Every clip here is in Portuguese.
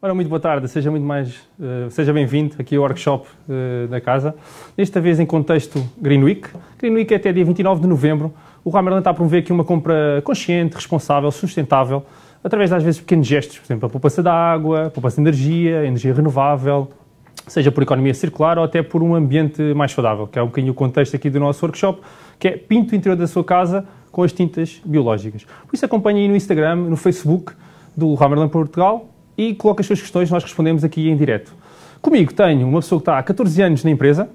Ora, muito boa tarde, seja muito mais, uh, seja bem-vindo aqui ao workshop uh, da casa. Desta vez em contexto Green Week. Green Week é até dia 29 de novembro. O Ramerland está a promover aqui uma compra consciente, responsável, sustentável, através das vezes pequenos gestos, por exemplo, a poupança da água, a poupança de energia, energia renovável, seja por economia circular ou até por um ambiente mais saudável, que é um bocadinho o contexto aqui do nosso workshop, que é pinto o interior da sua casa com as tintas biológicas. Por isso acompanhe aí no Instagram, no Facebook do Ramerland Portugal e coloque as suas questões, nós respondemos aqui em direto. Comigo tenho uma pessoa que está há 14 anos na empresa,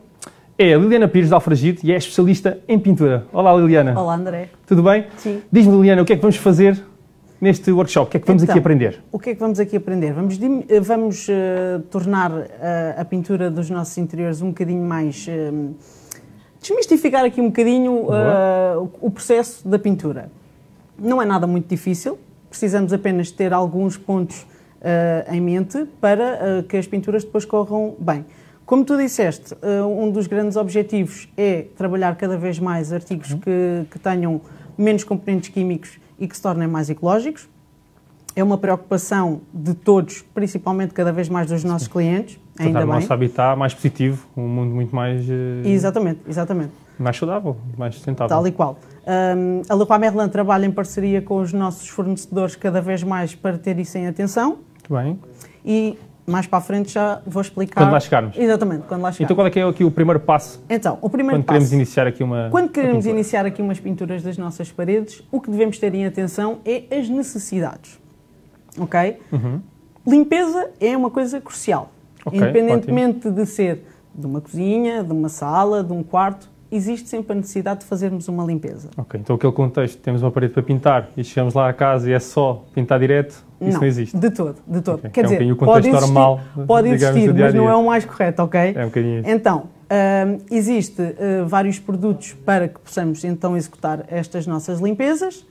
é a Liliana Pires de Alfragide e é especialista em pintura. Olá Liliana. Olá André. Tudo bem? Sim. Diz-me Liliana, o que é que vamos fazer neste workshop? O que é que vamos então, aqui aprender? O que é que vamos aqui aprender? Vamos, vamos uh, tornar uh, a pintura dos nossos interiores um bocadinho mais... Uh, desmistificar aqui um bocadinho o processo da pintura. Não é nada muito difícil, precisamos apenas ter alguns pontos uh, em mente para uh, que as pinturas depois corram bem. Como tu disseste, uh, um dos grandes objetivos é trabalhar cada vez mais artigos uhum. que, que tenham menos componentes químicos e que se tornem mais ecológicos. É uma preocupação de todos, principalmente cada vez mais dos nossos Sim. clientes. Ainda bem. o nosso habitat mais positivo, um mundo muito mais. Exatamente, exatamente. Mais saudável, mais sustentável. Tal e qual. Um, a Leroy Merlin trabalha em parceria com os nossos fornecedores cada vez mais para ter isso em atenção. Muito bem. E mais para a frente já vou explicar. Quando lá chegarmos. Exatamente, quando lá chegarmos. Então qual é que é aqui o primeiro passo? Então, o primeiro quando passo. queremos iniciar aqui uma. Quando queremos iniciar aqui umas pinturas das nossas paredes, o que devemos ter em atenção é as necessidades. Ok? Uhum. Limpeza é uma coisa crucial. Okay, Independentemente ótimo. de ser de uma cozinha, de uma sala, de um quarto, existe sempre a necessidade de fazermos uma limpeza. Ok, então aquele contexto, temos uma parede para pintar e chegamos lá a casa e é só pintar direto, isso não, não existe? de todo, de todo. Okay. Quer é dizer, um pode existir, normal, pode existir mas não é o mais correto, ok? É um bocadinho isso. Então, uh, existe uh, vários produtos para que possamos então executar estas nossas limpezas.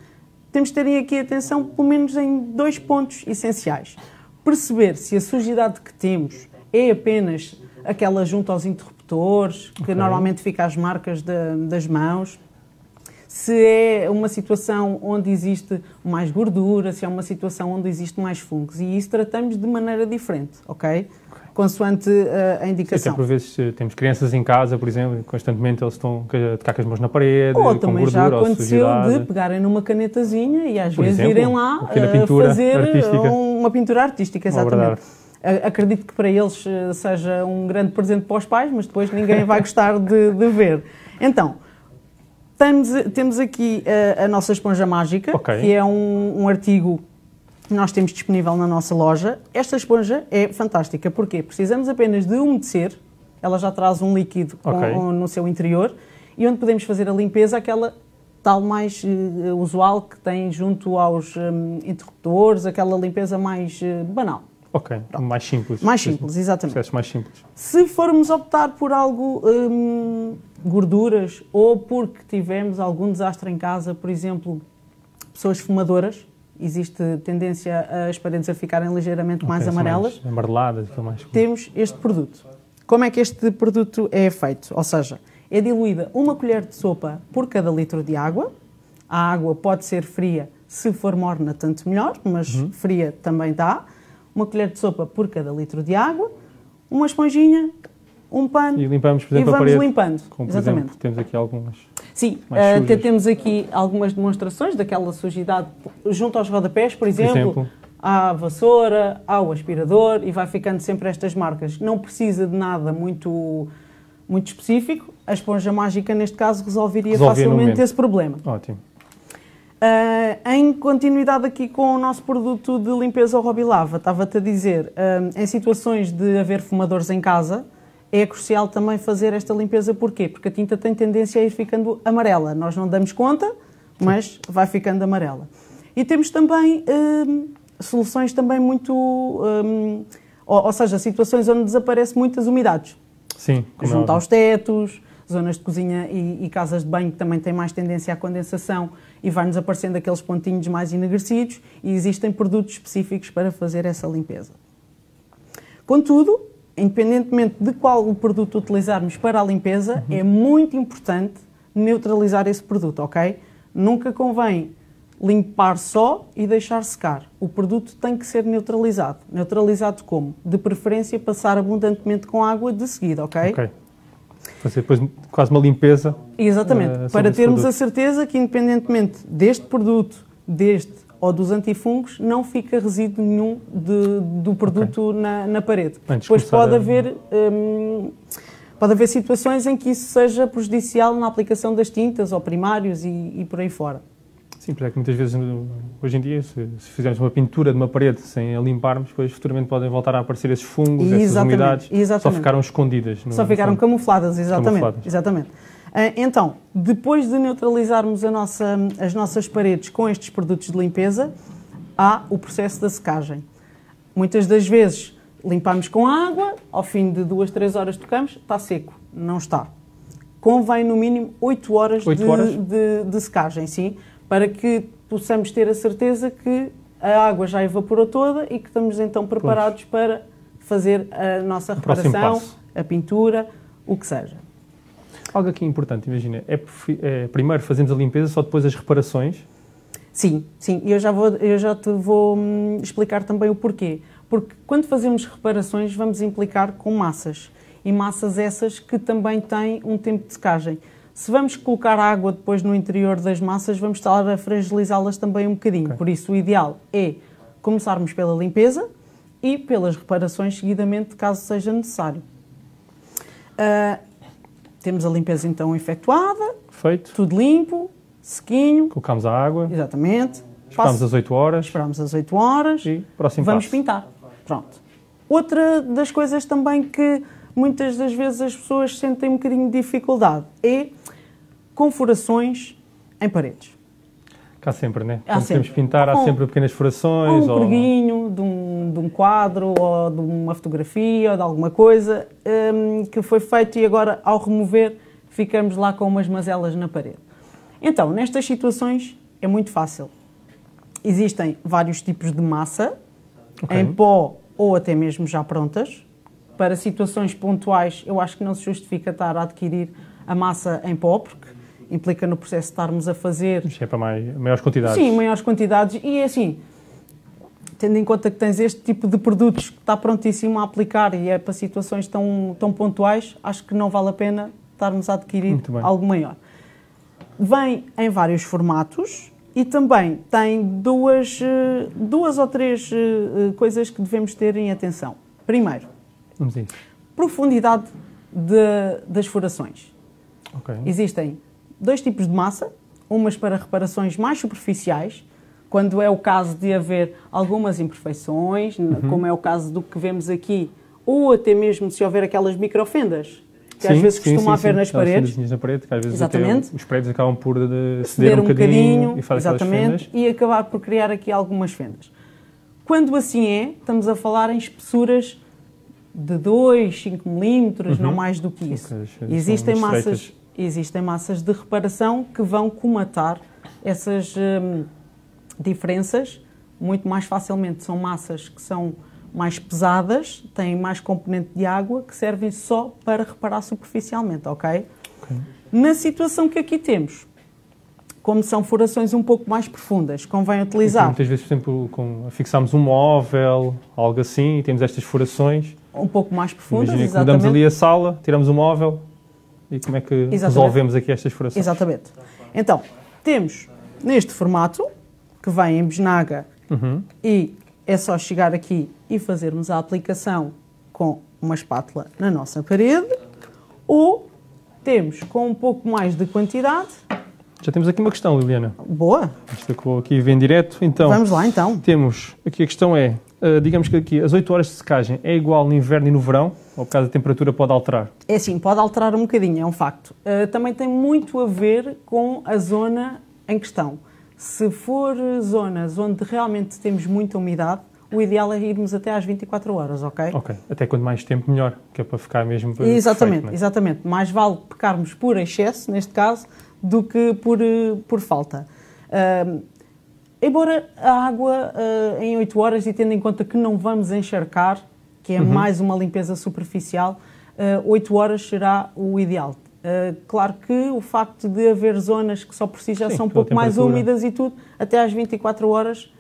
Temos de ter aqui atenção pelo menos em dois pontos essenciais. Perceber se a sujidade que temos é apenas aquela junto aos interruptores, que okay. normalmente fica às marcas de, das mãos. Se é uma situação onde existe mais gordura, se é uma situação onde existe mais fungos. E isso tratamos de maneira diferente, ok? Consoante uh, a indicação. Sim, por vezes temos crianças em casa, por exemplo, constantemente eles estão a tocar com as mãos na parede, ou com também gordura, já aconteceu de pegarem numa canetazinha e às por vezes exemplo, irem lá uh, fazer artística. uma pintura artística, exatamente acredito que para eles eh, seja um grande presente para os pais, mas depois ninguém vai gostar de, de ver. Então, temos, temos aqui a, eh, a nossa esponja mágica, okay. que é um, um artigo que nós temos disponível na nossa loja. Esta esponja é fantástica, porque precisamos apenas de umedecer, ela já traz um líquido okay. com, no seu interior, e onde podemos fazer a limpeza, aquela tal mais uh, usual que tem junto aos um, interruptores, aquela limpeza mais uh, banal. Ok, Pronto. mais simples. Mais simples, exatamente. Processos mais simples. Se formos optar por algo, hum, gorduras, ou porque tivemos algum desastre em casa, por exemplo, pessoas fumadoras, existe tendência as paredes a ficarem ligeiramente okay, mais amarelas. Mais amareladas, mais... Temos este produto. Como é que este produto é feito? Ou seja, é diluída uma colher de sopa por cada litro de água. A água pode ser fria, se for morna, tanto melhor, mas uhum. fria também dá uma colher de sopa por cada litro de água, uma esponjinha, um pano e limpamos, por exemplo, e vamos a parede, limpando. Como, Exatamente. Exemplo, temos aqui algumas. Sim, uh, até temos aqui algumas demonstrações daquela sujidade junto aos rodapés, por exemplo, por exemplo. à vassoura, ao aspirador e vai ficando sempre estas marcas. Não precisa de nada muito muito específico. A esponja mágica, neste caso, resolveria Resolvia facilmente esse problema. Ótimo. Uh, em continuidade aqui com o nosso produto de limpeza Robilava, estava-te a dizer, uh, em situações de haver fumadores em casa, é crucial também fazer esta limpeza. Porquê? Porque a tinta tem tendência a ir ficando amarela. Nós não damos conta, mas vai ficando amarela. E temos também uh, soluções também muito... Um, ou, ou, seja, situações onde desaparecem muitas umidades. Sim. Junto aos tetos, zonas de cozinha e, e, casas de banho que também têm mais tendência à condensação e vai-nos aparecendo aqueles pontinhos mais enegrecidos e existem produtos específicos para fazer essa limpeza. Contudo, independentemente de qual o produto utilizarmos para a limpeza, uhum. é muito importante neutralizar esse produto, ok? Nunca convém limpar só e deixar secar. O produto tem que ser neutralizado. Neutralizado como? De preferência, passar abundantemente com água de seguida, ok? Ok. Fazer depois quase uma limpeza. Exatamente. sobre para termos a certeza que, independentemente deste produto, deste ou dos antifungos, não fica resíduo nenhum de- do produto na, na parede. Antes Depois pode a- haver. hum, Pode haver situações em que isso seja prejudicial na aplicação das tintas ou primários e, e por aí fora. Sim, porque é que muitas vezes, hoje em dia, se, se fizermos uma pintura de uma parede sem a limparmos, depois futuramente podem voltar a aparecer esses fungos, essas Exatamente, umidades. Só exatamente. ficaram escondidas. no- Só ficaram camufladas, exatamente. Camufladas. exatamente. Ah, Então, depois de neutralizarmos nossa- as nossas paredes com estes produtos de limpeza, há o processo da secagem. Muitas das vezes limpamos com água, ao fim de duas, três horas tocamos, está seco. Não está. Convém no mínimo 8 horas, Oito de, horas? de- de secagem, sim, para que possamos ter a certeza que a água já evaporou toda e que estamos então preparados para fazer a nossa reparação, a pintura, o que seja. Algo aqui importante, imagina, é, é primeiro fazemos a limpeza, só depois as reparações. Sim, sim, eu já, vou, eu já te vou hum, explicar também o porquê. Porque quando fazemos reparações, vamos implicar com massas. E massas essas que também têm um tempo de secagem. Se vamos colocar água depois no interior das massas, vamos estar a fragilizá-las também um bocadinho. Ok. Por isso, o ideal é começarmos pela limpeza e pelas reparações seguidamente, caso seja necessário. Ah, temos a limpeza então efetuada, Feito, tudo limpo, sequinho, colocamos a água, exatamente. esperamos Passo- as 8 horas Esperamos às 8 horas, e próximo vamos passo. pintar. Pronto. Outra das coisas também que muitas das vezes as pessoas sentem um bocadinho de dificuldade é com furações em paredes. Cá sempre, né? Há Quando sempre. temos que pintar, há Ou- sempre pequenas Ou furações. um preguinho de um, de um quadro, ou de uma fotografia, ou de alguma coisa hum, que foi feito e agora, ao remover, ficamos lá com umas mazelas na parede. Então, nestas situações é muito fácil. Existem vários tipos de massa, Ok. em pó ou até mesmo já prontas. Para situações pontuais, eu acho que não se justifica estar a adquirir a massa em pó, porque implica no processo estarmos a fazer Isto é para mais, maiores quantidades. Sim, maiores quantidades. E é assim, tendo em conta que tens este tipo de produtos que está prontíssimo a aplicar e é para situações tão, tão pontuais, acho que não vale a pena estarmos a adquirir algo maior. Vem em vários formatos e também tem duas, eh, duas ou três eh, eh, coisas que devemos ter em atenção. Primeiro, Vamos a isso. profundidade de- das furações. Ok. Existem dois tipos de massa, umas para reparações mais superficiais, quando é o caso de haver algumas imperfeições, Uhum. como é o caso do que vemos aqui, ou até mesmo se houver aquelas microfendas que às Sim, vezes sim, costuma sim, haver nas paredes, na parede, que às vezes Exatamente. os prédios acabam por de ceder, ceder um bocadinho, e fazem aquelas exatamente, e acabar por criar aqui algumas fendas. Quando assim é, estamos a falar em espessuras de 2, 5 milímetros, não mais do que isso. Ok, as fendas Existem massas, estreitas. existem massas de reparação que vão comatar essas hum, diferenças muito mais facilmente. São massas que são mais pesadas, têm mais componente de água, que servem só para reparar superficialmente, ok? Ok. Na situação que aqui temos, como são furações um pouco mais profundas, convém utilizar Muitas vezes, por exemplo, com, fixamos um móvel, algo assim, e temos estas furações. Um pouco mais profundas, Imagina que mudamos ali a sala, tiramos o móvel e como é que Exatamente. resolvemos aqui estas furações? Exatamente. Então, temos neste formato, que vem em besnaga Uhum. e é só chegar aqui e fazermos a aplicação com uma espátula na nossa parede, ou temos com um pouco mais de quantidade. Já temos aqui uma questão, Liliana. Boa! Vou aqui ver em direto. Então, Vamos lá então. temos aqui a questão é, ah, digamos que aqui as 8 horas de secagem é igual no inverno e no verão, ou por causa da temperatura pode alterar? É assim, pode alterar um bocadinho, é um facto. Uh, também tem muito a ver com a zona em questão. Se for zonas onde realmente temos muita umidade, o ideal é irmos até às 24 horas, ok? Ok, até quanto mais tempo melhor, que é para ficar mesmo perfeito, exatamente, é? exatamente. Mais vale pecarmos por excesso, neste caso, do que por, uh, por falta. Uh, embora a água uh, em 8 horas, e tendo em conta que não vamos encharcar, que é Uhum. mais uma limpeza superficial, uh, 8 horas será o ideal. Uh, claro que o facto de haver zonas que só por si já Sim, são um pouco mais úmidas e tudo, até às 24 horas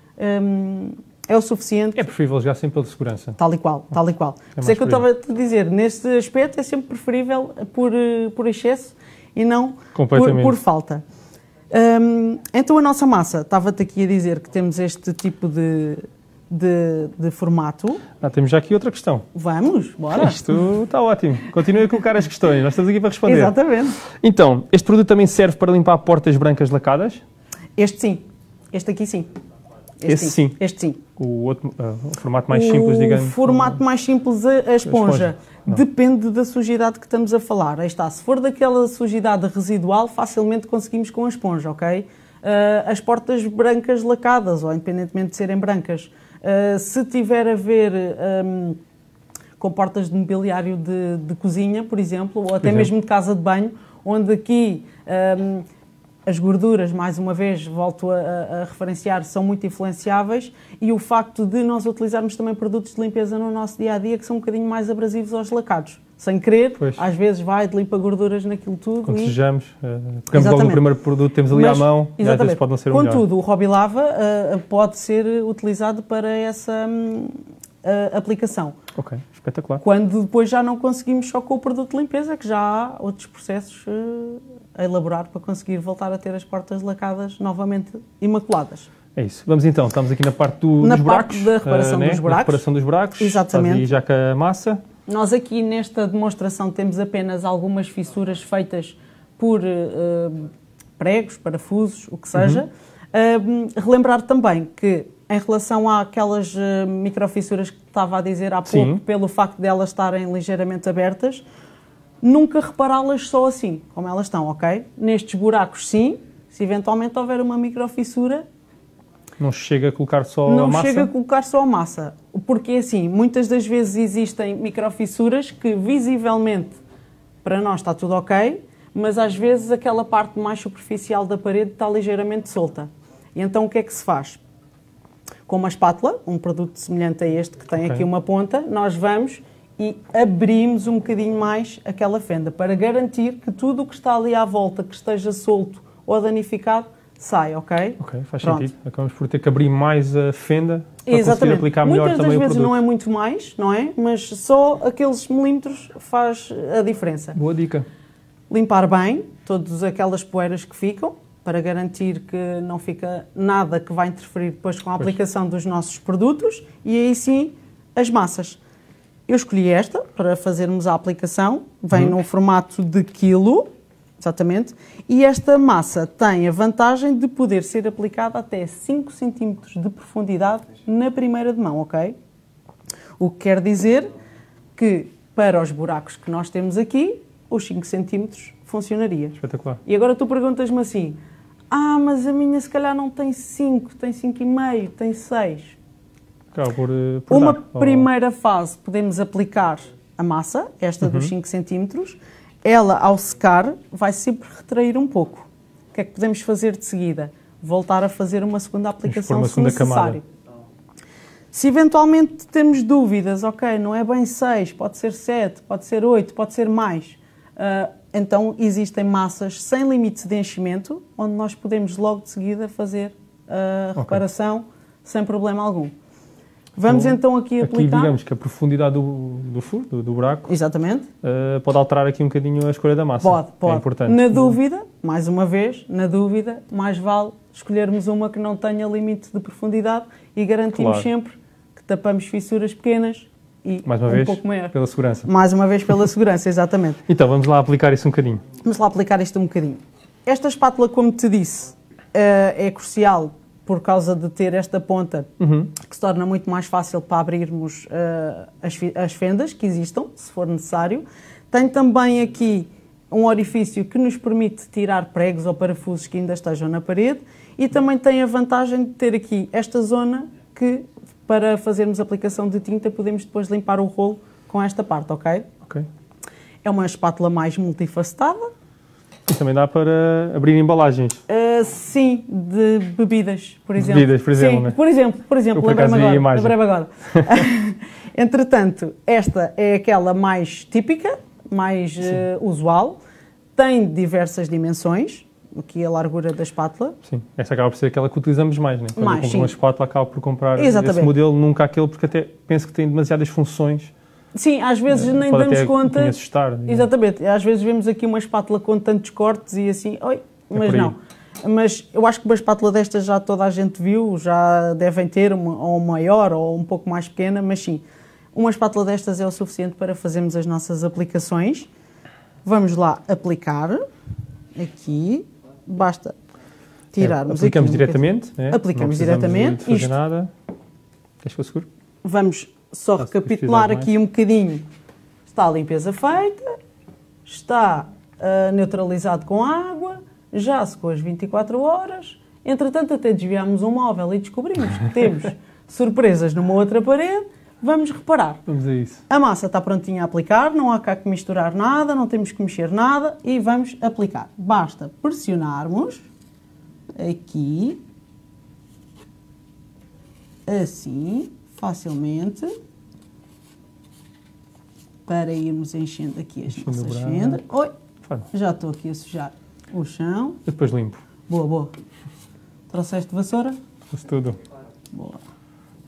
um, é o suficiente. É preferível jogar sempre pela segurança. Tal e qual, tal e qual. É Por isso é que eu estava a te dizer, neste aspecto é sempre preferível por, eh, por excesso e não por, por falta. Hum, então a nossa massa, estava-te aqui a dizer que temos este tipo de, de, de formato. Ah, temos já aqui outra questão. Vamos, bora. Isto está ótimo. Continue a colocar as questões. Nós estamos aqui para responder. Exatamente. Então, este produto também serve para limpar portas brancas lacadas? Este sim. Este aqui sim. Este Esse sim. Este sim. O outro, ah, o formato mais simples, o digamos. formato mais simples, a, a esponja. esponja. Não. Depende da sujidade que estamos a falar. Aí está. Se for daquela sujidade residual, facilmente conseguimos com a esponja, ok? Ah, as portas brancas lacadas, ou independentemente de serem brancas, ah, se tiver a ver ahm, com portas de mobiliário de, de cozinha, por exemplo, ou até exemplo. mesmo de casa de banho, onde aqui ahm, as gorduras, mais uma vez, volto a, a- referenciar, são muito influenciáveis e o facto de nós utilizarmos também produtos de limpeza no nosso dia a dia que são um bocadinho mais abrasivos aos lacados. Sem querer, Pois. às vezes vai de limpa gorduras naquilo tudo Quando e sujamos, ah, pegamos logo no primeiro produto, temos ali Mas- à mão e às vezes pode não ser o melhor. Contudo, o Robi Lava ah, pode ser utilizado para essa ah, aplicação. Ok, espetacular. Quando depois já não conseguimos só com o produto de limpeza, que já há outros processos eh, a elaborar para conseguir voltar a ter as portas lacadas novamente imaculadas. É isso. Vamos então, estamos aqui na parte do- Na dos parte buracos. da reparação ah, né? dos buracos. Da reparação dos buracos. Exatamente. Já com a massa. Nós aqui nesta demonstração temos apenas algumas fissuras feitas por eh, pregos, parafusos, o que seja. Eh, relembrar também que em relação àquelas eh, microfissuras que estava a dizer há pouco, Sim. pelo facto de elas estarem ligeiramente abertas, nunca repará-las só assim, como elas estão, ok? Nestes buracos, sim. Se eventualmente houver uma microfissura, Não chega a colocar só a não massa. chega a colocar só a massa. Porque assim, muitas das vezes existem microfissuras que visivelmente para nós está tudo ok, mas às vezes aquela parte mais superficial da parede está ligeiramente solta. E então o que é que se faz? Com uma espátula, um produto semelhante a este que tem Ok. aqui uma ponta, nós vamos e abrimos um bocadinho mais aquela fenda para garantir que tudo o que está ali à volta, que esteja solto ou danificado, sai, ok? Ok, faz Pronto. sentido. Acabamos por ter que abrir mais a fenda para conseguir Exatamente. aplicar melhor Muitas das também o vezes produto. não é muito mais, não é? Mas só aqueles milímetros faz a diferença. Boa dica. Limpar bem todas aquelas poeiras que ficam, para garantir que não fica nada que vai interferir depois com a Pois. aplicação dos nossos produtos. E aí sim, as massas. Eu escolhi esta para fazermos a aplicação. Vem Uhum. num formato de quilo, exatamente. E esta massa tem a vantagem de poder ser aplicada até 5 cm de profundidade na primeira de mão, ok? O que quer dizer que para os buracos que nós temos aqui, os 5 cm funcionaria. Espetacular. E agora tu perguntas-me assim: ah, mas a minha se calhar não tem 5, tem 5,5, tem 6. Acaba por, eh, por Uma dar. Primeira fase podemos aplicar a massa, esta Uhum. dos 5 centímetros. Ela, ao secar, vai sempre retrair um pouco. O que é que podemos fazer de seguida? Voltar a fazer uma segunda aplicação uma se segunda necessário. Se eventualmente temos dúvidas, ok, não é bem 6, pode ser 7, pode ser 8, pode ser mais. ah, então existem massas sem limite de enchimento, onde nós podemos logo de seguida fazer a Ok. reparação sem problema algum. Vamos então aqui Aqui, aplicar. digamos que a profundidade do, do furo, do, do buraco, Exatamente. eh, pode alterar aqui um bocadinho a escolha da massa. Pode, pode. É importante. Na dúvida, mais uma vez, na dúvida, mais vale escolhermos uma que não tenha limite de profundidade e garantimos Claro. sempre que tapamos fissuras pequenas e Mais uma um vez, pouco maior. pela segurança. Mais uma vez pela segurança, exatamente. Então, vamos lá aplicar isso um bocadinho. Vamos lá aplicar isto um bocadinho. Esta espátula, como te disse, eh, é crucial por causa de ter esta ponta Uhum. que se torna muito mais fácil para abrirmos eh, as, as fendas que existam, se for necessário. Tem também aqui um orifício que nos permite tirar pregos ou parafusos que ainda estejam na parede e também tem a vantagem de ter aqui esta zona que, para fazermos aplicação de tinta, podemos depois limpar o rolo com esta parte, ok? Ok. É uma espátula mais multifacetada, E também dá para abrir embalagens. Uh, sim, de bebidas, por exemplo. Bebidas, por exemplo, Sim, né? por exemplo, por exemplo, lembrei-me agora. lembrei-me agora. Entretanto, esta é aquela mais típica, mais uh, usual. tem diversas dimensões, aqui a largura da espátula. Sim, essa acaba por ser aquela que utilizamos mais, né? Quando Mais, eu compro sim. uma espátula, acabo por comprar Exatamente. esse modelo, nunca aquele, porque até penso que tem demasiadas funções. Sim, às vezes nem Pode damos conta. assustar. digamos. Exatamente, às vezes vemos aqui uma espátula com tantos cortes e assim, oi, mas por aí. não. Mas eu acho que uma espátula destas já toda a gente viu, já devem ter uma, ou maior ou um pouco mais pequena, mas sim, uma espátula destas é o suficiente para fazermos as nossas aplicações. Vamos lá aplicar aqui, basta tirarmos É, aplicamos aqui um diretamente. né? Aplicamos diretamente. Fazer Isto- nada. Queres que eu seguro? Vamos só recapitular aqui um bocadinho. Está a limpeza feita, está ah, neutralizado com água, já secou as 24 horas. Entretanto, até desviámos um móvel e descobrimos que temos surpresas numa outra parede. Vamos reparar. Vamos a isso. A massa está prontinha a aplicar, não há cá que misturar nada, não temos que mexer nada e vamos aplicar. Basta pressionarmos aqui, assim, facilmente, para irmos enchendo aqui as Enchendo nossas fendas. Oi, Faz. já estou aqui a sujar o chão. Eu depois limpo. Boa, boa. Trouxeste vassoura? Faço tudo. Boa.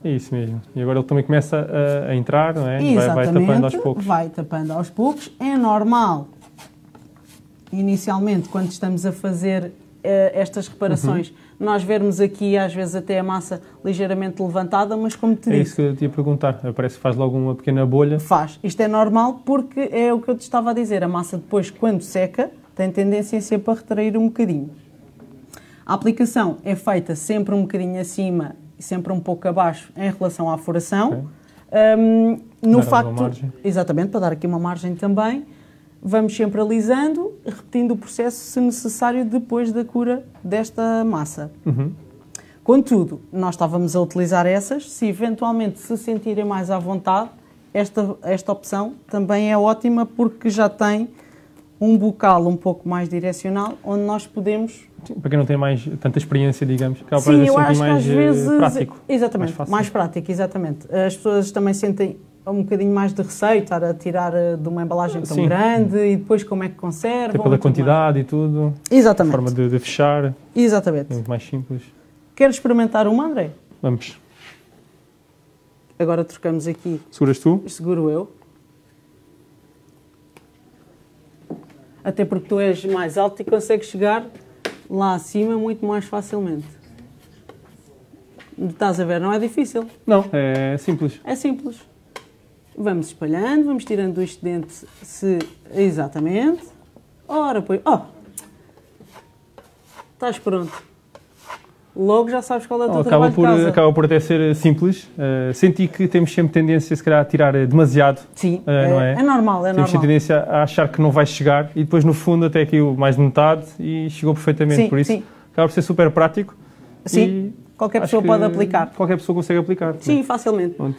É isso mesmo. E agora ele também começa a, a entrar, não é? Vai, vai tapando aos poucos. Vai tapando aos poucos. É normal, inicialmente, quando estamos a fazer eh, estas reparações, Uhum. nós vermos aqui, às vezes, até a massa ligeiramente levantada, mas como te É disse, isso que eu te ia perguntar. Parece que faz logo uma pequena bolha. faz. Isto é normal porque é o que eu te estava a dizer. A massa depois, quando seca, tem tendência sempre a retrair um bocadinho. A aplicação é feita sempre um bocadinho acima sempre um pouco abaixo em relação à furação. Um, no Dar facto, exatamente, para dar aqui uma margem também, vamos sempre alisando, repetindo o processo se necessário depois da cura desta massa. Uhum. Contudo, nós estávamos a utilizar essas. Se eventualmente se sentirem mais à vontade, esta, esta opção também é ótima porque já tem um bocal um pouco mais direcional onde nós podemos. Sim, Para quem não tem mais tanta experiência, digamos, por Sim, eu acho que mais às eh, vezes. prático. Exatamente, mais mais, prático, exatamente. As pessoas também sentem um bocadinho mais de receio, estar a tirar eh, de uma embalagem tão Sim. grande e depois como é que Até conservam. pela e tudo mais. quantidade e tudo, a Exatamente. forma de, de fechar, é Exatamente. muito mais simples. Queres experimentar uma, André? Vamos. Agora trocamos aqui, Seguras tu? seguro eu. Até porque tu és mais alto e consegues chegar lá acima muito mais facilmente. Estás a ver? Não é difícil. Não, é simples. É simples. Vamos espalhando, vamos tirando o excedente se exatamente. Ora, pois. Oh! Estás pronto. Logo já sabes qual é o teu Não, acaba, por, acaba por até ser eh, simples. Eh, senti que temos sempre tendência, se calhar, a tirar eh, demasiado. Sim, Eh, é, não é? é normal, é temos normal. tendência a achar que não vai chegar e depois, no fundo, até caiu mais de metade e chegou perfeitamente. Sim, por isso, sim. acaba por ser super prático. Sim, qualquer pessoa pode aplicar. Qualquer pessoa consegue aplicar. Sim, facilmente. Pronto.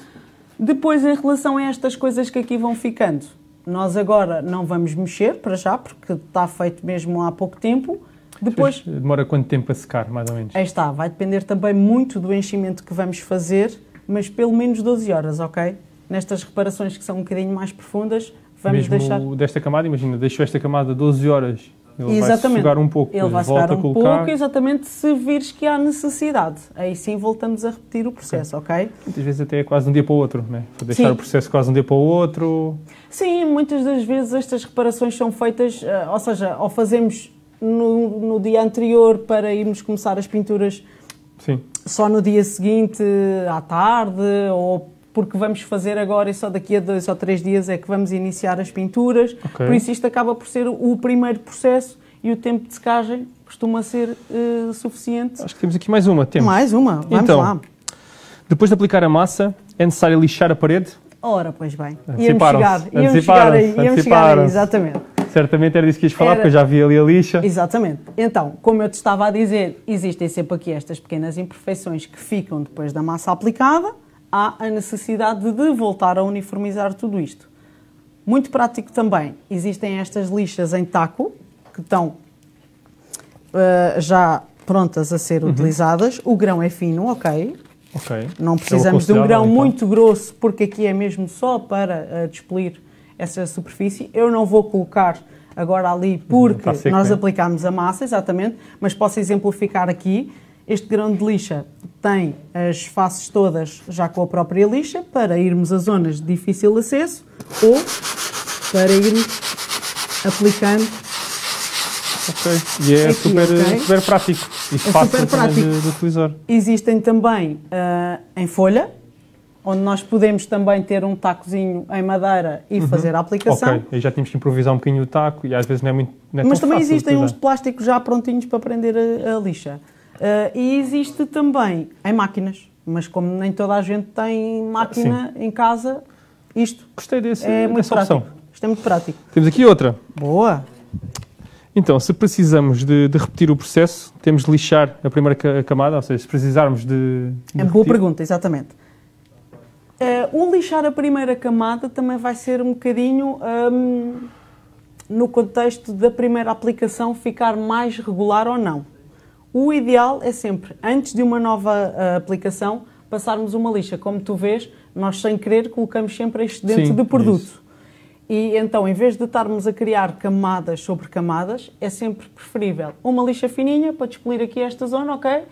Depois, em relação a estas coisas que aqui vão ficando, nós agora não vamos mexer para já, porque está feito mesmo há pouco tempo. Depois, Depois, demora quanto tempo a secar, mais ou menos? aí está, vai depender também muito do enchimento que vamos fazer, mas pelo menos 12 horas, ok? Nestas reparações que são um bocadinho mais profundas, vamos Mesmo deixar. desta camada, imagina, deixou esta camada 12 horas, ele vai Exatamente. sugar um pouco, Ele vai volta um a colocar. pouco, exatamente se vires que há necessidade. Aí sim voltamos a repetir o processo, ok? Muitas vezes até é quase de um dia para o outro, né? Para deixar Sim. o processo quase de um dia para o outro. Sim, muitas das vezes estas reparações são feitas, eh, ou seja, ou fazemos no, no dia anterior para irmos começar as pinturas Sim, só no dia seguinte, à tarde, ou porque vamos fazer agora e só daqui a dois ou três dias é que vamos iniciar as pinturas. Ok. Por isso isto acaba por ser o primeiro processo e o tempo de secagem costuma ser eh, suficiente. acho que temos aqui mais uma. Temos. Mais uma, vamos Então, lá. Depois de aplicar a massa, é necessário lixar a parede. Ora, pois bem, íamos Anteciparam-se, chegar, íamos chegar aí, íamos chegar aí, exatamente. Certamente era disso que ias falar, Era- porque eu já vi ali a lixa. Exatamente. Então, como eu te estava a dizer, existem sempre aqui estas pequenas imperfeições que ficam depois da massa aplicada. Há a necessidade de voltar a uniformizar tudo isto. Muito prático também, existem estas lixas em taco, que estão eh, já prontas a ser utilizadas. O grão é fino, ok. Ok. Não É precisamos de um grão então. muito grosso, porque aqui é mesmo só para despolir essa superfície. Eu não vou colocar agora ali porque Está seco, nós é? aplicámos a massa, exatamente, mas posso exemplificar aqui. Este grão de lixa tem as faces todas já com a própria lixa para irmos a zonas de difícil acesso ou para irmos aplicando Ok. E é Aqui, super, ok. super prático. E É fácil super prático. de, de utilizar. Existem também ah, em folha, onde nós podemos também ter um tacozinho em madeira e fazer a aplicação. Uhum. Ok. Aí já tínhamos que improvisar um bocadinho o taco e às vezes não é muito não é Mas também existem uns de plástico já prontinhos para prender a, a lixa. Ah, e existe também em máquinas, mas como nem toda a gente tem máquina em casa, isto Gostei desse, é muito prático. opção. Isto é muito prático. Temos aqui outra. Boa! Então, se precisamos de, de repetir o processo, temos de lixar a primeira ca- camada, ou seja, se precisarmos de. de É boa repetir- pergunta, exatamente. Eh, o lixar a primeira camada também vai ser um bocadinho hum, no contexto da primeira aplicação ficar mais regular ou não. O ideal é sempre, antes de uma nova ah, aplicação, passarmos uma lixa. Como tu vês, nós sem querer colocamos sempre excedente Sim, de produto. isso. E então, em vez de estarmos a criar camadas sobre camadas, é sempre preferível uma lixa fininha para despolir aqui esta zona, ok?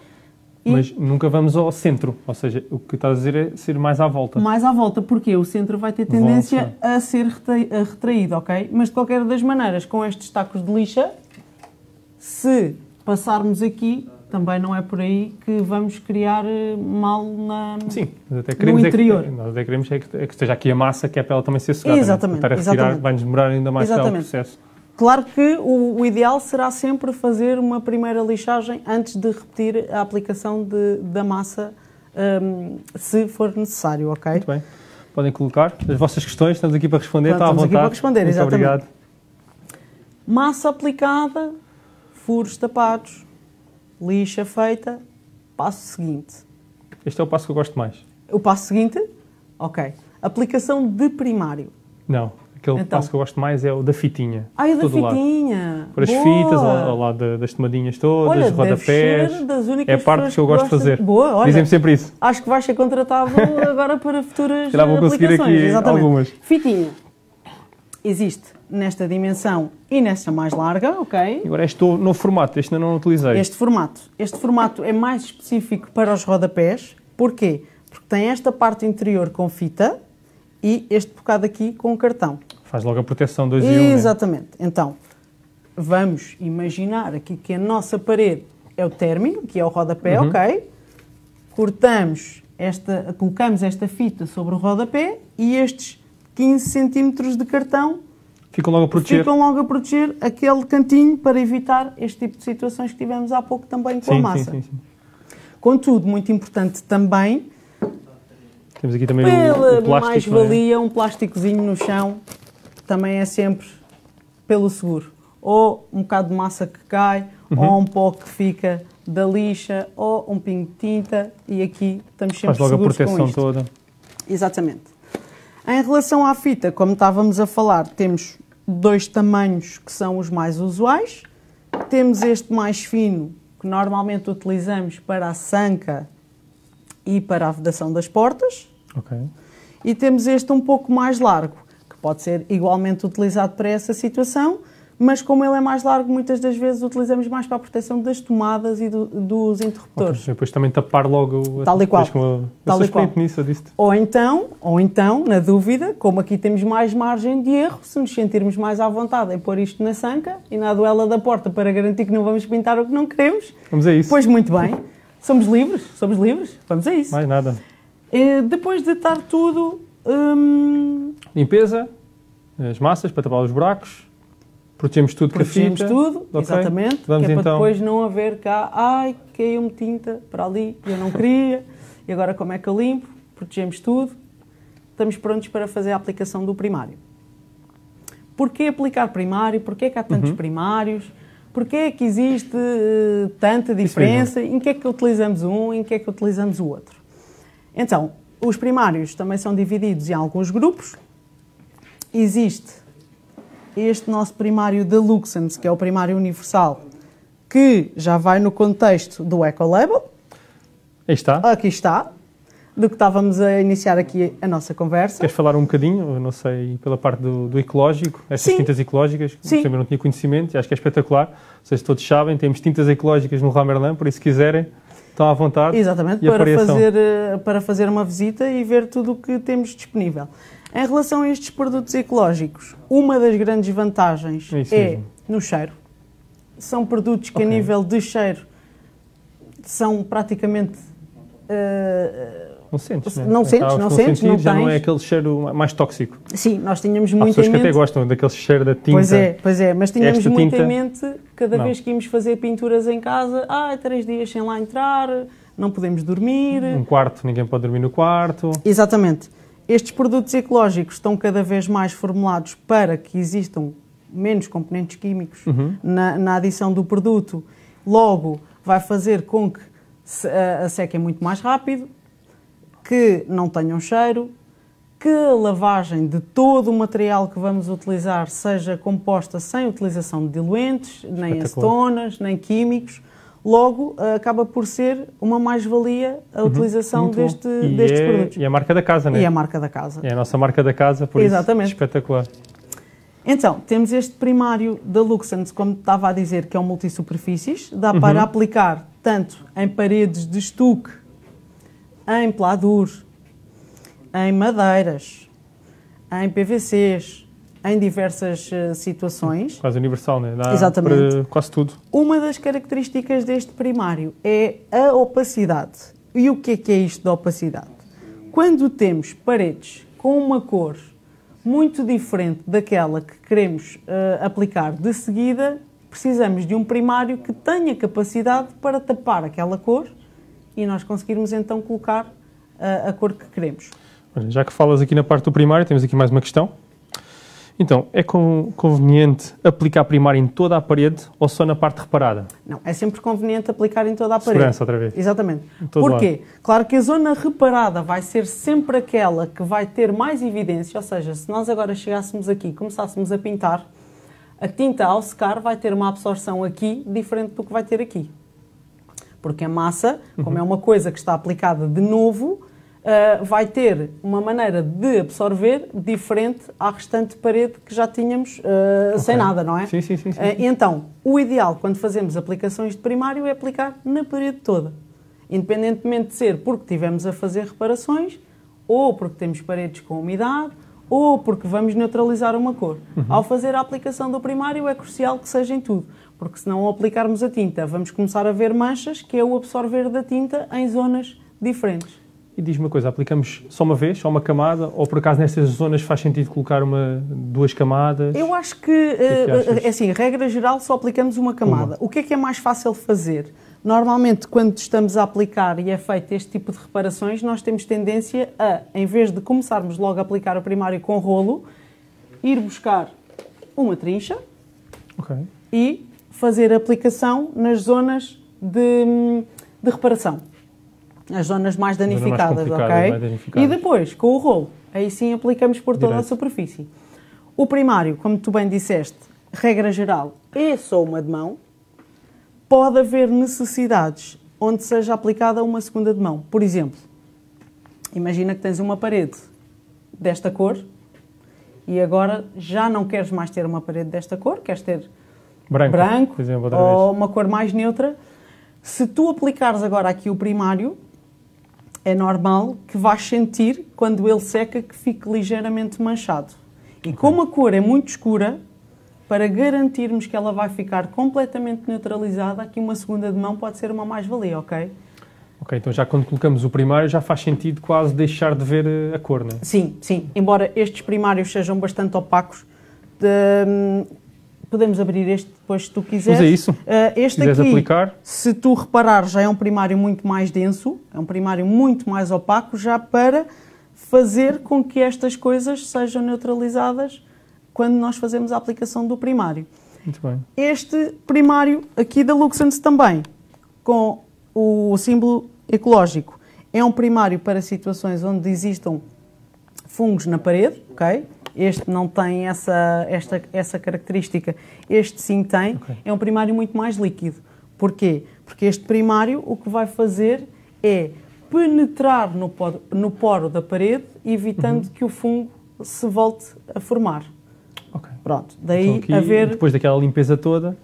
E Mas nunca vamos ao centro, ou seja, o que estás a dizer é ser mais à volta. mais à volta, porque o centro vai ter tendência a ser retra- retraído, ok? Mas de qualquer das maneiras, com estes tacos de lixa, se passarmos aqui, também não é por aí que vamos criar eh, mal na. Sim, mas até queremos No é que- interior. nós até queremos é que, é que esteja aqui a massa, que é para ela também ser segura. Exatamente, Estar a retirar exatamente. vai-nos demorar ainda mais cá o Exatamente. processo. Claro que o, o ideal será sempre fazer uma primeira lixagem antes de repetir a aplicação de- da massa, hum, se for necessário, ok? Muito bem. Podem colocar as vossas questões, estamos aqui para responder, está à Estamos vontade. aqui para responder, Muito exatamente. obrigado. Massa aplicada, furos tapados, lixa feita, passo seguinte. Este é o passo que eu gosto mais. O passo seguinte, ok. Aplicação de primário. Não, aquele Então. passo que eu gosto mais é o da fitinha. Ai, o da fitinha. Por as Boa. fitas, ao, ao lado da- das tomadinhas todas, Olha, rodapés. das únicas É a parte que eu gosto de fazer. Boa, olha. Dizem-me sempre isso. Acho que vais ser contratado agora para futuras Já vou conseguir aplicações. aqui Exatamente. algumas. Fitinha. Existe nesta dimensão e nesta mais larga, ok? Agora este novo formato, este ainda não utilizei. Este formato. Este formato é mais específico para os rodapés. Porquê? Porque tem esta parte interior com fita e este bocado aqui com cartão. Faz logo a proteção 2 e 1. Um, né? Exatamente. Então, vamos imaginar aqui que a nossa parede é o término, que é o rodapé, Uhum. ok? Cortamos esta, colocamos esta fita sobre o rodapé e estes 15 centímetros de cartão Ficam logo a proteger. ficam logo a proteger aquele cantinho para evitar este tipo de situações que tivemos há pouco também com a sim, massa. sim, sim, sim. Contudo, muito importante também, Temos aqui também o, pela o plástico. não é? mais-valia, um plásticozinho no chão também é sempre pelo seguro. Ou um bocado de massa que cai, Uhum. ou um pó que fica da lixa, ou um pingo de tinta, e aqui estamos sempre Faz logo a seguros proteção toda. Exatamente. Em relação à fita, como estávamos a falar, temos dois tamanhos que são os mais usuais. Temos este mais fino, que normalmente utilizamos para a sanca e para a vedação das portas. Ok. E temos este um pouco mais largo, que pode ser igualmente utilizado para essa situação, mas como ele é mais largo, muitas das vezes utilizamos mais para a proteção das tomadas e do- dos interruptores. Ok. Depois também tapar logo. Tal e qual. depois com a- Eu Tal e qual. nisso, Ou então, ou então, na dúvida, como aqui temos mais margem de erro, se nos sentirmos mais à vontade em pôr isto na sanca e na duela da porta para garantir que não vamos pintar o que não queremos, Vamos a isso. pois muito bem, somos livres, somos livres, vamos a isso. Mais nada. Eh, depois de estar tudo, hum, Limpeza, as massas para tapar os buracos. Protegemos tudo protegemos com a fita. tudo, Ok. exatamente, Vamos que é para então. depois não haver cá, ai, caiu-me tinta para ali, eu não queria, e agora como é que eu limpo? Protegemos tudo, estamos prontos para fazer a aplicação do primário. Porquê aplicar primário? Porquê que há tantos Uhum. primários? Porquê é que existe eh, tanta diferença? Em que é que utilizamos um, em que é que utilizamos o outro? Então, os primários também são divididos em alguns grupos. Existe este nosso primário da Luxens, que é o primário universal, que já vai no contexto do Ecolabel. Aí está. Aqui está. do que estávamos a iniciar aqui a nossa conversa. Queres falar um bocadinho, não sei, pela parte do, do ecológico, estas Sim. tintas ecológicas, Sim. também não tinha conhecimento e acho que é espetacular. Vocês todos sabem, temos tintas ecológicas no Ramerlan, por isso se quiserem, estão à vontade. Exatamente, para variação? fazer, eh, para fazer uma visita e ver tudo o que temos disponível. Em relação a estes produtos ecológicos, uma das grandes vantagens É isso é mesmo. no cheiro. São produtos que, Ok. a nível de cheiro, são praticamente. eh, Não sentes, né? Não sentes, não sentes, sentir, não já não é tens. aquele cheiro mais tóxico. sim, nós tínhamos Há muito pessoas em que até mente. gostam daquele cheiro da tinta. Pois é, pois é, mas tínhamos Esta muito tinta- em mente, cada Não. vez que íamos fazer pinturas em casa, ah, três dias sem lá entrar, não podemos dormir. Um quarto, ninguém pode dormir no quarto. Exatamente. Estes produtos ecológicos estão cada vez mais formulados para que existam menos componentes químicos Uhum. na, na adição do produto. Logo, vai fazer com que se, a, a sequem muito mais rápido, que não tenham cheiro, que a lavagem de todo o material que vamos utilizar seja composta sem utilização de diluentes, nem acetonas, nem químicos. Logo, eh, acaba por ser uma mais-valia a utilização Uhum. Bom. deste, E destes é, produtos. E é a marca da casa, não é? E a marca da casa. É a nossa marca da casa, por Exatamente. isso espetacular. Então, temos este primário da Luxens, como estava a dizer, que é um multisuperfícies. Dá Uhum. para aplicar tanto em paredes de estuque, em pladur, em madeiras, em PVCs, em diversas eh, situações. Quase universal, né? Dá Exatamente. para quase tudo. Uma das características deste primário é a opacidade. E o que é que é isto da opacidade? Quando temos paredes com uma cor muito diferente daquela que queremos eh, aplicar de seguida, precisamos de um primário que tenha capacidade para tapar aquela cor e nós conseguirmos então colocar eh, a cor que queremos. Já que falas aqui na parte do primário, temos aqui mais uma questão. Então, é con- conveniente aplicar primário em toda a parede ou só na parte reparada? Não, é sempre conveniente aplicar em toda a parede. Segurança, outra vez. Exatamente. Porquê? Claro que a zona reparada vai ser sempre aquela que vai ter mais evidência, ou seja, se nós agora chegássemos aqui e começássemos a pintar, a tinta ao secar vai ter uma absorção aqui diferente do que vai ter aqui. Porque a massa, como é uma coisa que está aplicada de novo, ah, vai ter uma maneira de absorver diferente à restante parede que já tínhamos ah, sem Ok. nada, não é? Sim, sim, sim, sim. Ah, então, o ideal quando fazemos aplicações de primário é aplicar na parede toda. Independentemente de ser porque tivemos a fazer reparações, ou porque temos paredes com umidade, ou porque vamos neutralizar uma cor. Ao fazer a aplicação do primário é crucial que seja em tudo, porque se não aplicarmos a tinta, vamos começar a ver manchas, que é o absorver da tinta em zonas diferentes. E diz-me uma coisa, aplicamos só uma vez, só uma camada, ou por acaso nestas zonas faz sentido colocar uma, duas camadas? Eu acho que, que é que eh, achas? é assim, regra geral, só aplicamos uma camada. O que é que é mais fácil fazer? Normalmente, quando estamos a aplicar e é feito este tipo de reparações, nós temos tendência a, em vez de começarmos logo a aplicar o primário com rolo, ir buscar uma trincha Ok. e fazer a aplicação nas zonas de, de reparação. As zonas mais mais danificadas, complicadas, ok? mais danificadas. E depois, com o rolo, aí sim aplicamos por toda a Direto. superfície. O primário, como tu bem disseste, regra geral, é só uma de mão. Pode haver necessidades onde seja aplicada uma segunda de mão. Por exemplo, imagina que tens uma parede desta cor e agora já não queres mais ter uma parede desta cor, queres ter Branco, branco por exemplo, ou vez. uma cor mais neutra. Se tu aplicares agora aqui o primário, é normal que vais sentir, quando ele seca, que fique ligeiramente manchado. E como a cor é muito escura, para garantirmos que ela vai ficar completamente neutralizada, aqui uma segunda de mão pode ser uma mais-valia, ok? Ok, então já quando colocamos o primário já faz sentido quase deixar de ver eh, a cor, não é? Sim, sim. Embora estes primários sejam bastante opacos, de- podemos abrir este depois se tu quiseres. Usa isso. Uh, este quiseres aqui, aplicar, se tu reparar, já é um primário muito mais denso, é um primário muito mais opaco, já para fazer com que estas coisas sejam neutralizadas quando nós fazemos a aplicação do primário. muito bem. Este primário aqui da Luxens também, com o símbolo ecológico, é um primário para situações onde existam fungos na parede, ok? Este não tem essa, esta, essa característica, este sim tem. Ok. É um primário muito mais líquido. Porquê? Porque este primário o que vai fazer é penetrar no poro, no poro da parede, evitando que o fungo se volte a formar. Ok. Pronto, daí Então haver Depois daquela limpeza toda,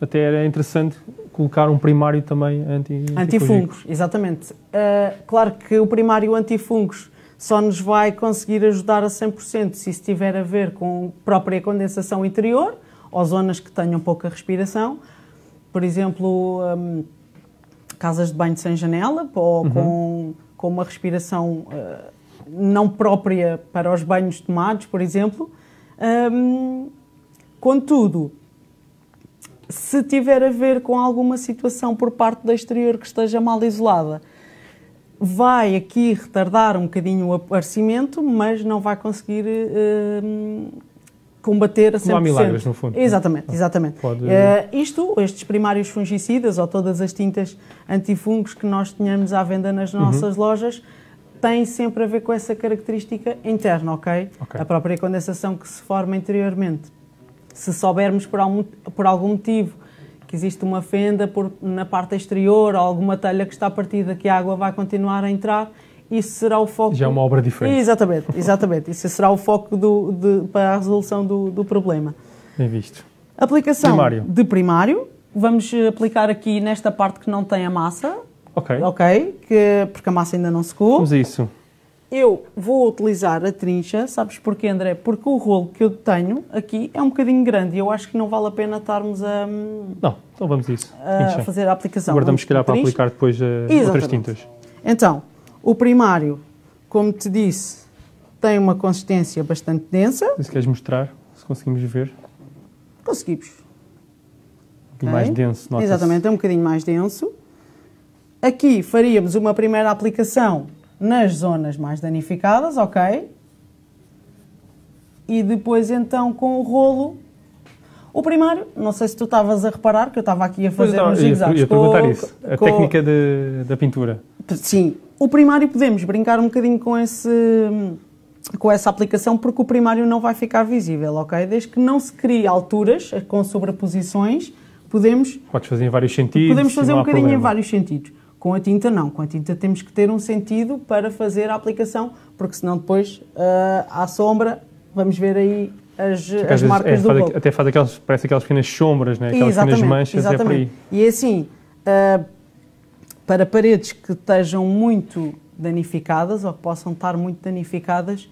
até era interessante colocar um primário também anti Antifungos, exatamente. Uh, claro que o primário antifungos só nos vai conseguir ajudar a 100% se isso tiver a ver com própria condensação interior ou zonas que tenham pouca respiração. Por exemplo, um, casas de banho sem janela ou Uhum. com, com uma respiração uh, não própria para os banhos tomados, por exemplo. Um, contudo, se tiver a ver com alguma situação por parte do exterior que esteja mal isolada, vai aqui retardar um bocadinho o aparecimento, mas não vai conseguir eh, combater a 100%. Não há milagres, no fundo. Exatamente, exatamente. Pode- Eh, isto, estes primários fungicidas ou todas as tintas antifungos que nós tenhamos à venda nas Uhum. nossas lojas, têm sempre a ver com essa característica interna, ok? Ok. A própria condensação que se forma interiormente se soubermos por algum, por algum motivo que existe uma fenda por- na parte exterior ou alguma telha que está partida que a água vai continuar a entrar, isso será o foco. Já é uma obra diferente. Exatamente, exatamente. Isso será o foco do- de- para a resolução do, do problema. Bem visto. Aplicação Primário. de primário. Vamos eh, aplicar aqui nesta parte que não tem a massa, Ok. ok? Que, porque a massa ainda não secou. Vamos a isso. Eu vou utilizar a trincha, sabes porquê, André? Porque o rolo que eu tenho aqui é um bocadinho grande e eu acho que não vale a pena estarmos a, Não, então vamos isso. a fazer a aplicação. Guardamos, se calhar, para Trincha. aplicar depois eh, outras tintas. Então, o primário, como te disse, tem uma consistência bastante densa. Se queres mostrar, se conseguimos ver. Conseguimos. Um bocadinho mais denso, nota Exatamente, é um bocadinho mais denso. Aqui faríamos uma primeira aplicação nas zonas mais danificadas, ok? E depois então com o rolo. O primário, não sei se tu estavas a reparar, que eu estava aqui a fazer eu uns ia, zigzags ia com- perguntar isso. A com- técnica de- da pintura. Sim, o primário podemos brincar um bocadinho com esse com essa aplicação porque o primário não vai ficar visível, ok? Desde que não se crie alturas com sobreposições, podemos Podes fazer em vários sentidos. podemos fazer não um bocadinho em problema. vários sentidos. Com a tinta não, com a tinta temos que ter um sentido para fazer a aplicação, porque senão depois ah, à sombra vamos ver aí as, as marcas é, do faz-. Até faz aquelas, parece aquelas pequenas sombras, né? aquelas pequenas manchas, é por aí. E é assim, ah, para paredes que estejam muito danificadas ou que possam estar muito danificadas,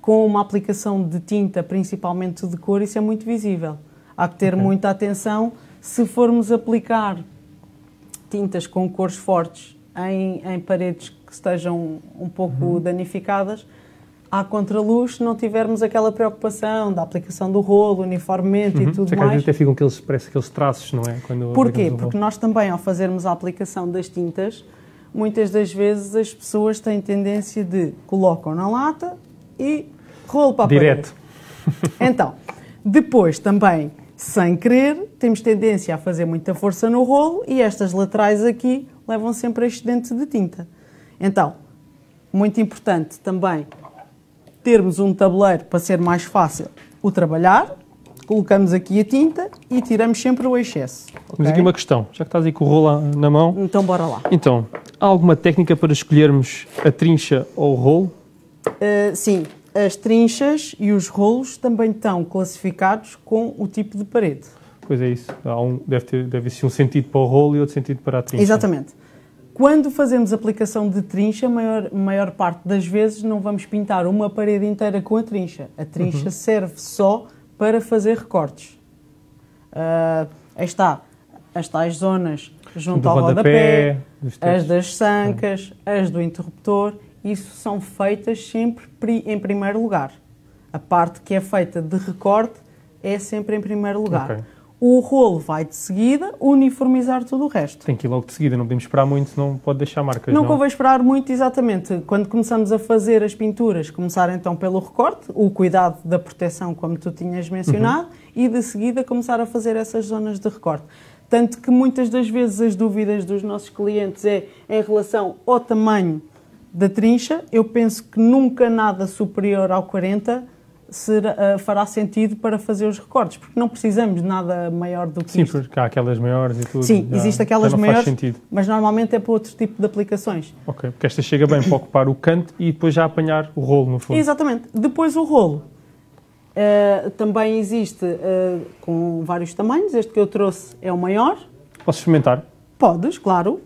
com uma aplicação de tinta, principalmente de cor, isso é muito visível. Há que ter Ok. muita atenção se formos aplicar tintas com cores fortes em, em paredes que estejam um pouco Uhum. danificadas, à contraluz, se não tivermos aquela preocupação da aplicação do rolo uniformemente e Uhum. tudo Só que às mais. vezes até ficam aqueles, parece aqueles traços, não é? Quando Porquê? Porque nós também, ao fazermos a aplicação das tintas, muitas das vezes as pessoas têm tendência de colocam na lata e rolo para a Direto. parede. Então, depois também, sem querer, temos tendência a fazer muita força no rolo e estas laterais aqui levam sempre a excedente de tinta. Então, muito importante também termos um tabuleiro para ser mais fácil o trabalhar. Colocamos aqui a tinta e tiramos sempre o excesso. Mas ok? aqui uma questão, já que estás aí com o rolo na mão, Então, bora lá. então, há alguma técnica para escolhermos a trincha ou o rolo? Uh, sim, as trinchas e os rolos também estão classificados com o tipo de parede. Pois é isso, um, deve, ter, deve existir um sentido para o rolo e outro sentido para a trincha. Exatamente. Quando fazemos aplicação de trincha, a maior, maior parte das vezes não vamos pintar uma parede inteira com a trincha. A trincha Uhum. serve só para fazer recortes. Uh, aí está, as tais zonas junto Do ao rodapé, rodapé, as das sancas, as do interruptor, isso são feitas sempre em primeiro lugar. A parte que é feita de recorte é sempre em primeiro lugar. Ok. O rolo vai de seguida uniformizar tudo o resto. Tem que ir logo de seguida, não podemos esperar muito, senão pode deixar marcas. Não Não, convém esperar muito, exatamente. Quando começamos a fazer as pinturas, começar então pelo recorte, o cuidado da proteção, como tu tinhas mencionado, e de seguida começar a fazer essas zonas de recorte. Tanto que muitas das vezes as dúvidas dos nossos clientes é em relação ao tamanho da trincha. Eu penso que nunca nada superior ao 40 será, uh, fará sentido para fazer os recortes, porque não precisamos de nada maior do que Sim, isto. porque há aquelas maiores e tudo. Sim, já- existe aquelas já maiores, mas normalmente é para outro tipo de aplicações. Ok, porque esta chega bem para ocupar o canto e depois já apanhar o rolo no fundo. Exatamente. Depois o rolo. Uh, também existe uh, com vários tamanhos. Este que eu trouxe é o maior. Posso experimentar? Podes, claro.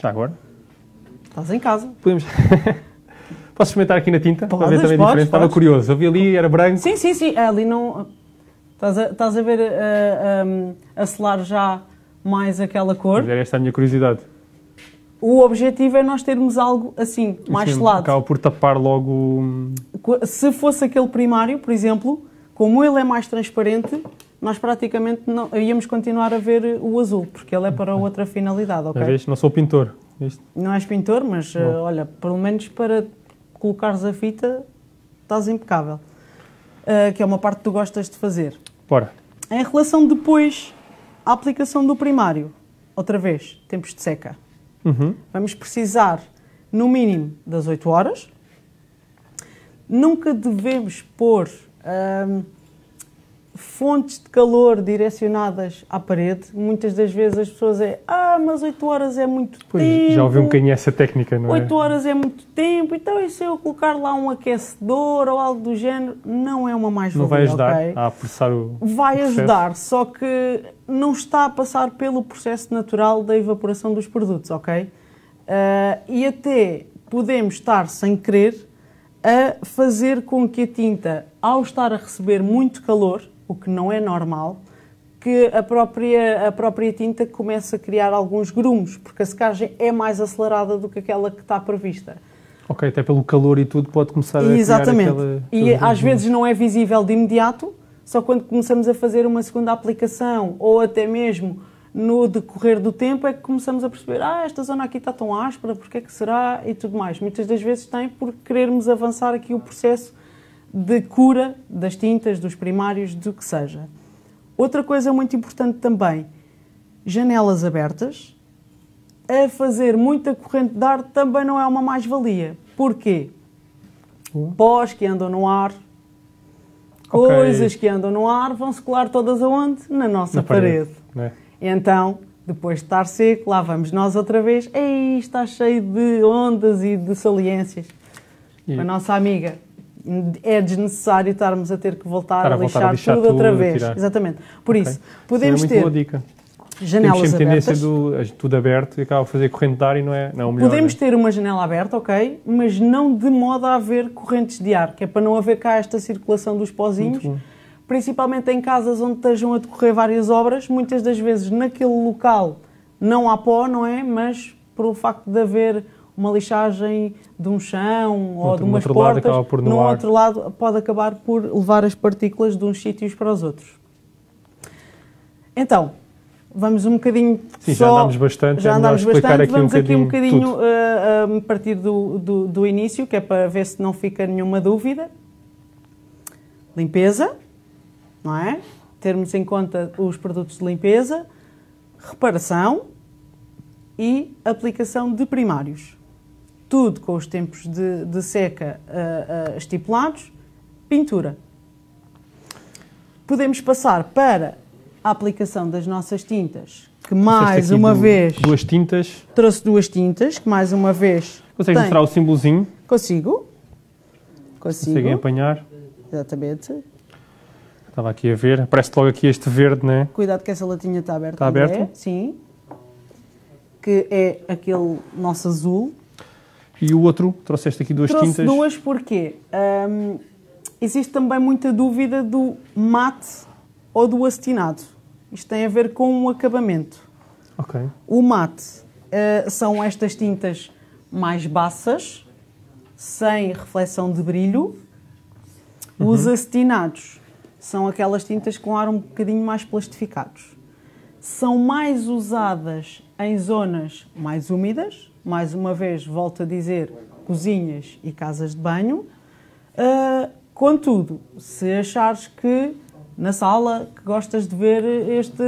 Já agora? Estás em casa. Podemos. Posso experimentar aqui na tinta? para ver Podes, também podes, diferença. Estava podes. curioso. Eu vi ali, era branco. Sim, sim, sim. Ali não. Estás a, estás a ver uh, um, a selar já mais aquela cor. Mas era esta a minha curiosidade. O objetivo é nós termos algo assim, mais selado. Acaba por tapar logo. Se fosse aquele primário, por exemplo, como ele é mais transparente, nós praticamente não, íamos continuar a ver o azul, porque ele é para outra finalidade, ok? Vez, não sou pintor. Isto. Não és pintor, mas eh, olha, pelo menos para colocares a fita, estás impecável. Eh, que é uma parte que tu gostas de fazer. Bora. Em relação depois à aplicação do primário, outra vez, tempos de seca. Uhum. Vamos precisar, no mínimo, das 8 horas. Nunca devemos pôr hum, fontes de calor direcionadas à parede. Muitas das vezes as pessoas é ah, mas 8 horas é muito Pois, tempo. já ouvi um bocadinho essa técnica, não é? 8 horas é muito tempo, então e se eu colocar lá um aquecedor ou algo do género? Não é uma mais-valia, Não vai ajudar ok? a apressar o. Vai o ajudar, só que não está a passar pelo processo natural da evaporação dos produtos, ok? Ah, e até podemos estar, sem querer, a fazer com que a tinta, ao estar a receber muito calor, o que não é normal, que a própria, a própria tinta comece a criar alguns grumos, porque a secagem é mais acelerada do que aquela que está prevista. Ok, até pelo calor e tudo pode começar a Exatamente. aquela... E às vezes não é visível de imediato, só quando começamos a fazer uma segunda aplicação ou até mesmo no decorrer do tempo é que começamos a perceber ah, esta zona aqui está tão áspera, porque é que será? E tudo mais. Muitas das vezes tem por querermos avançar aqui o processo de cura das tintas, dos primários, do que seja. Outra coisa muito importante também, janelas abertas. A fazer muita corrente de ar também não é uma mais-valia. Porquê? Uhum. Pós que andam no ar, Ok. coisas que andam no ar vão-se colar todas aonde? Na nossa Na parede. não é? Então, depois de estar seco, lá vamos nós outra vez. Ei, está cheio de ondas e de saliências. E- A nossa amiga, é desnecessário estarmos a ter que voltar a voltar lixar, a lixar tudo outra tudo, a vez. tirar. Exatamente. Por Ok. isso, podemos é muito ter boa dica. janelas Temos sempre tendência abertas. do é tudo aberto e acaba a fazer corrente de ar e não é, não é o melhor. Podemos né? ter uma janela aberta, ok, mas não de modo a haver correntes de ar, que é para não haver cá esta circulação dos pozinhos, principalmente em casas onde estejam a decorrer várias obras, muitas das vezes naquele local não há pó, não é? Mas por o facto de haver uma lixagem de um chão ou outro- de no umas portas, por no no outro lado pode acabar por levar as partículas de uns sítios para os outros. Então, vamos um bocadinho Sim, já só- andámos bastante, já é andámos bastante, aqui um vamos aqui um bocadinho uh, a partir do, do, do início, que é para ver se não fica nenhuma dúvida. Limpeza, não é? Termos em conta os produtos de limpeza, reparação e aplicação de primários. Tudo com os tempos de, de seca uh, uh, estipulados, pintura. Podemos passar para a aplicação das nossas tintas, que mais uma du- vez Duas tintas. trouxe duas tintas, que mais uma vez Consegues tem- mostrar o símbolozinho? Consigo. Consigo. Conseguem apanhar? Exatamente. Estava aqui a ver. Aparece logo aqui este verde, né? Cuidado que essa latinha está aberta. Está André. aberto? Sim. Que é aquele nosso azul. E o outro, trouxeste aqui duas Trouxe tintas. duas porque hum, existe também muita dúvida do mate ou do acetinado. Isto tem a ver com o acabamento. Ok. O mate eh, são estas tintas mais baças, sem reflexão de brilho. Os acetinados são aquelas tintas com ar um bocadinho mais plastificados. São mais usadas em zonas mais úmidas, mais uma vez, volto a dizer, cozinhas e casas de banho. Uh, contudo, se achares que na sala que gostas de ver este,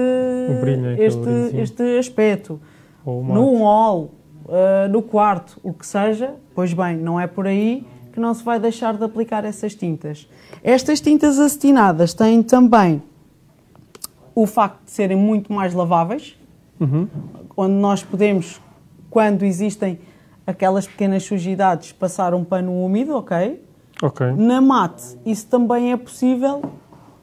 brilho, este, este aspecto, no hall, uh, no quarto, o que seja, pois bem, não é por aí que não se vai deixar de aplicar essas tintas. Estas tintas acetinadas têm também o facto de serem muito mais laváveis, Uhum. onde nós podemos, quando existem aquelas pequenas sujidades, passar um pano úmido, ok? Ok. Na mate, isso também é possível,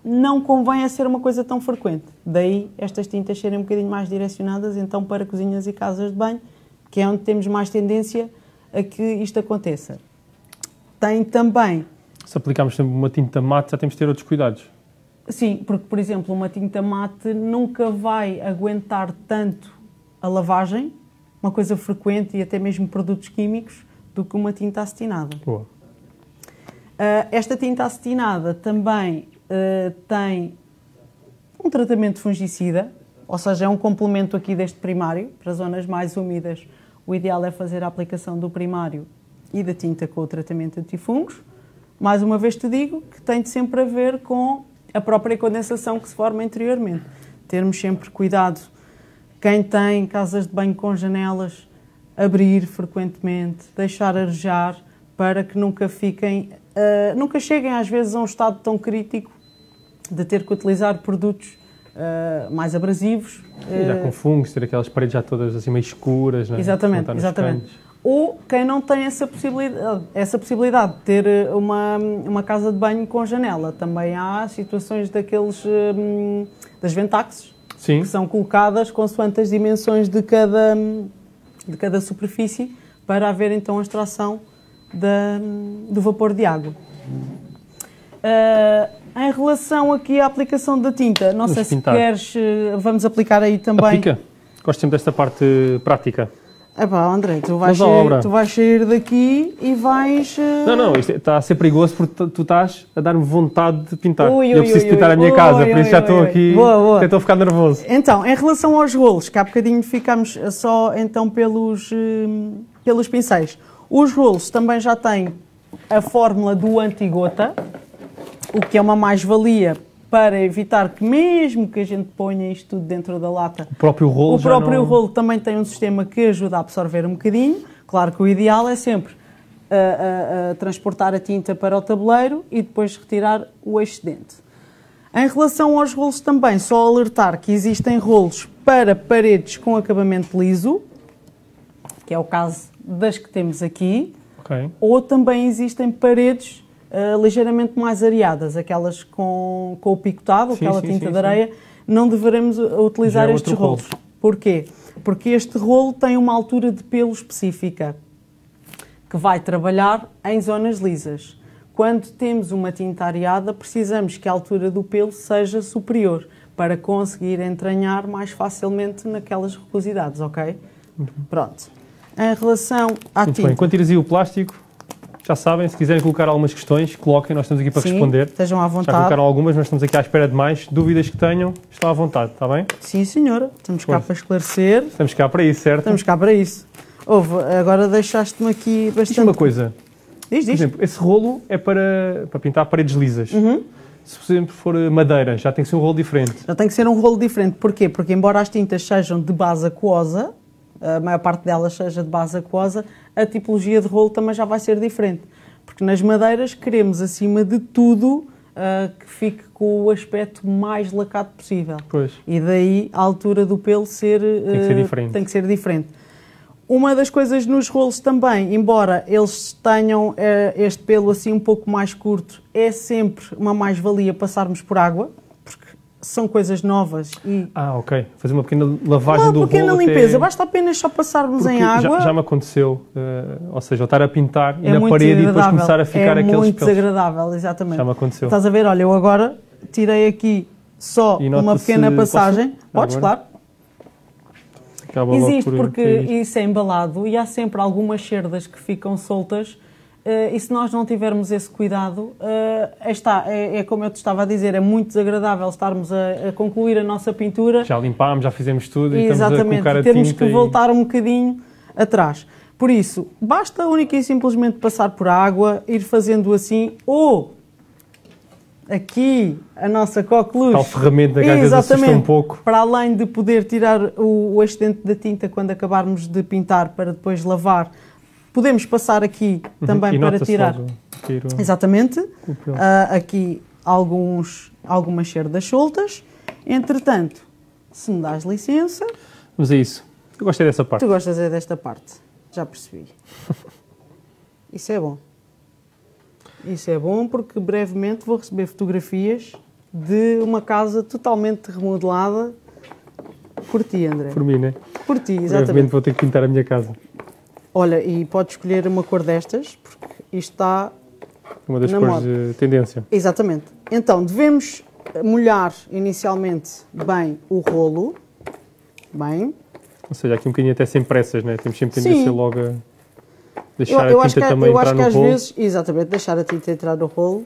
não convém a ser uma coisa tão frequente. Daí estas tintas serem um bocadinho mais direcionadas então para cozinhas e casas de banho, que é onde temos mais tendência a que isto aconteça. Tem também, Se aplicarmos sempre uma tinta mate, já temos de ter outros cuidados. sim, porque por exemplo, uma tinta mate nunca vai aguentar tanto a lavagem, uma coisa frequente e até mesmo produtos químicos, do que uma tinta acetinada. Boa. Uh, esta tinta acetinada também uh, tem um tratamento fungicida, ou seja, é um complemento aqui deste primário. Para zonas mais úmidas, o ideal é fazer a aplicação do primário e da tinta com o tratamento antifungos. Mais uma vez te digo que tem de sempre a ver com a própria condensação que se forma interiormente. Termos sempre cuidado. Quem tem casas de banho com janelas, abrir frequentemente, deixar arejar para que nunca fiquem, uh, nunca cheguem às vezes a um estado tão crítico de ter que utilizar produtos uh, mais abrasivos. Já uh, com fungos, ter aquelas paredes já todas assim meio escuras, né? Exatamente, exatamente. cantos. Ou quem não tem essa possibilidade, essa possibilidade de ter eh, uma, uma casa de banho com janela. Também há situações daqueles hum, das ventaxes Sim. que são colocadas consoante as dimensões de cada, de cada superfície para haver então a extração da, do vapor de água. Ah, em relação aqui à aplicação da tinta, não Vamos sei se pintar. queres, eh, vamos aplicar aí também. Aplica. Gosto sempre desta parte prática. Epá, André, tu vais, sair, tu vais sair daqui e vais. eh, Não, não, isto está a ser perigoso porque tu, estás a dar-me vontade de pintar. Ui, eu ui, preciso ui, pintar a minha casa, por isso já estou ui. aqui. Boa, boa. Estou a ficar nervoso. Então, em relação aos rolos, que há bocadinho ficamos só então pelos, hum, pelos pincéis. Os rolos também já têm a fórmula do antigota, o que é uma mais-valia para evitar que mesmo que a gente ponha isto tudo dentro da lata, O próprio rolo o próprio não- rolo também tem um sistema que ajuda a absorver um bocadinho. Claro que o ideal é sempre ah, ah, ah, transportar a tinta para o tabuleiro e depois retirar o excedente. Em relação aos rolos também, só alertar que existem rolos para paredes com acabamento liso, que é o caso das que temos aqui, Ok. ou também existem paredes ah, ligeiramente mais areadas, aquelas com, com o picotado, Sim, aquela sim, tinta sim, de areia, não deveremos uh, utilizar Já é estes outro rolo. rolos. Porquê? Porque este rolo tem uma altura de pelo específica, que vai trabalhar em zonas lisas. Quando temos uma tinta areada, precisamos que a altura do pelo seja superior, para conseguir entranhar mais facilmente naquelas rugosidades, ok? Pronto. Em relação à Muito tinta... bem. Quando tires aí o plástico, já sabem, se quiserem colocar algumas questões, coloquem, nós estamos aqui para Sim, responder. estejam à Já vontade. colocaram algumas, mas estamos aqui à espera de mais. Dúvidas que tenham, estão à vontade, está bem? Sim, senhora. Estamos cá Pois. para esclarecer. Estamos cá para isso, certo? Estamos cá para isso. Houve, agora deixaste-me aqui Diz bastante... uma coisa, Diz, por diz. exemplo, esse rolo é para, para pintar paredes lisas. Uhum. Se, por exemplo, for madeira, já tem que ser um rolo diferente. Já tem que ser um rolo diferente. Porquê? Porque embora as tintas sejam de base aquosa, a maior parte delas seja de base aquosa, a tipologia de rolo também já vai ser diferente. Porque nas madeiras queremos, acima de tudo, ah, que fique com o aspecto mais lacado possível. Pois. E daí a altura do pelo ser, que ser diferente. tem que ser diferente. Uma das coisas nos rolos também, embora eles tenham eh, este pelo assim um pouco mais curto, é sempre uma mais-valia passarmos por água, são coisas novas e Ah, ok. Fazer uma pequena lavagem uma do pequena rolo limpeza, até... basta apenas só passarmos Porque em água. Já, já me aconteceu, eh, ou seja, eu estar a pintar e é na parede e depois começar a ficar é aqueles muito desagradável, exatamente. Já me aconteceu. Estás a ver, olha, eu agora tirei aqui só uma pequena posso? passagem. Podes, Agora? claro. Acaba Existe por porque isso é embalado e há sempre algumas cerdas que ficam soltas eh, e se nós não tivermos esse cuidado, aí está, é, é como eu te estava a dizer, é muito desagradável estarmos a, a concluir a nossa pintura Já limpámos, já fizemos tudo e e estamos a exatamente, colocar a termos tinta que e- voltar um bocadinho atrás. Por isso, basta única e simplesmente passar por água, ir fazendo assim, ou aqui a nossa coqueluche. Tal ferramenta que às vezes assusta um pouco. Para além de poder tirar o, o excedente da tinta quando acabarmos de pintar para depois lavar, Podemos passar aqui Uhum. também E para tirar. tiro Exatamente. Ah, aqui alguns, algumas cerdas soltas. Entretanto, se me dás licença, Vamos a isso. Eu gostei dessa parte. tu gostas é desta parte. Já percebi. Isso é bom. Isso é bom porque brevemente vou receber fotografias de uma casa totalmente remodelada por ti, André. Por mim, né? Por ti, Brevemente exatamente. vou ter que pintar a minha casa. Olha, e podes escolher uma cor destas, porque isto está Uma das Na cores moda. de tendência. Exatamente. Então, devemos molhar inicialmente bem o rolo. Bem. Ou seja, aqui um bocadinho até sem pressas, né? Temos sempre Sim. tendência logo a Eu, deixar eu a acho tinta que, também eu entrar acho que no às rolo. vezes, exatamente, deixar a tinta entrar no rolo.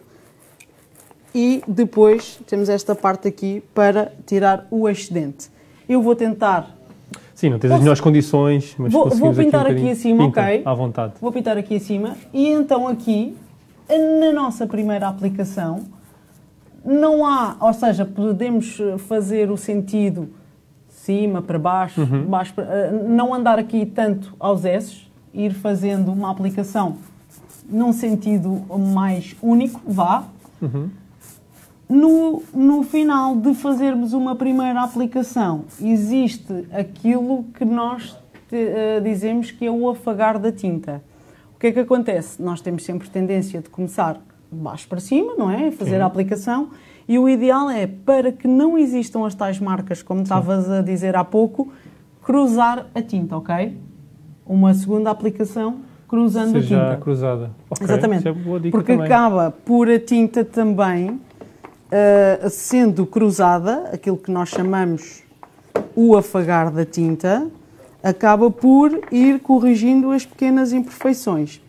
E depois temos esta parte aqui para tirar o excedente. Eu vou tentar, Sim, não tens as Posso- melhores condições, mas Vou- vou pintar aqui, um aqui acima, Pinta, ok. à vontade. vou pintar aqui acima e então aqui, na nossa primeira aplicação, não há, ou seja, podemos fazer o sentido cima para baixo, Uhum. baixo para, eh, não andar aqui tanto aos S, ir fazendo uma aplicação num sentido mais único, vá. Uhum. No, no final de fazermos uma primeira aplicação, existe aquilo que nós te- eh, dizemos que é o afagar da tinta. O que é que acontece? Nós temos sempre tendência de começar de baixo para cima, não é? Fazer Sim. a aplicação. E o ideal é, para que não existam as tais marcas, como estavas a dizer há pouco, cruzar a tinta, ok? Uma segunda aplicação cruzando a Seja tinta. cruzada. Ok, Exatamente. é Porque também. acaba por a tinta também ah, sendo cruzada, aquilo que nós chamamos o afagar da tinta, acaba por ir corrigindo as pequenas imperfeições.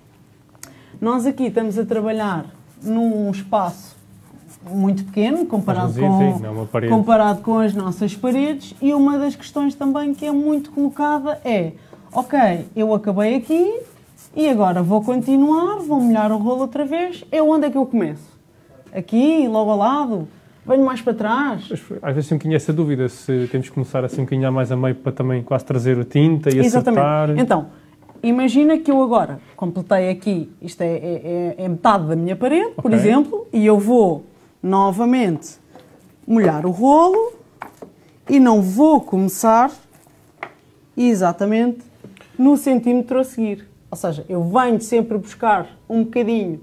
Nós aqui estamos a trabalhar num espaço muito pequeno comparado com, sim, é comparado com as nossas paredes e uma das questões também que é muito colocada é ok, eu acabei aqui e agora vou continuar, vou molhar o rolo outra vez, é onde é que eu começo? Aqui, logo ao lado? Venho mais para trás? Às vezes tem um bocadinho essa dúvida se temos que começar assim um bocadinho mais a meio para também quase trazer a tinta e acertar. Exatamente. Então, imagina que eu agora completei aqui, isto é, é- é- é metade da minha parede, por Ok. exemplo, e eu vou novamente molhar o rolo e não vou começar exatamente no centímetro a seguir. Ou seja, eu venho sempre buscar um bocadinho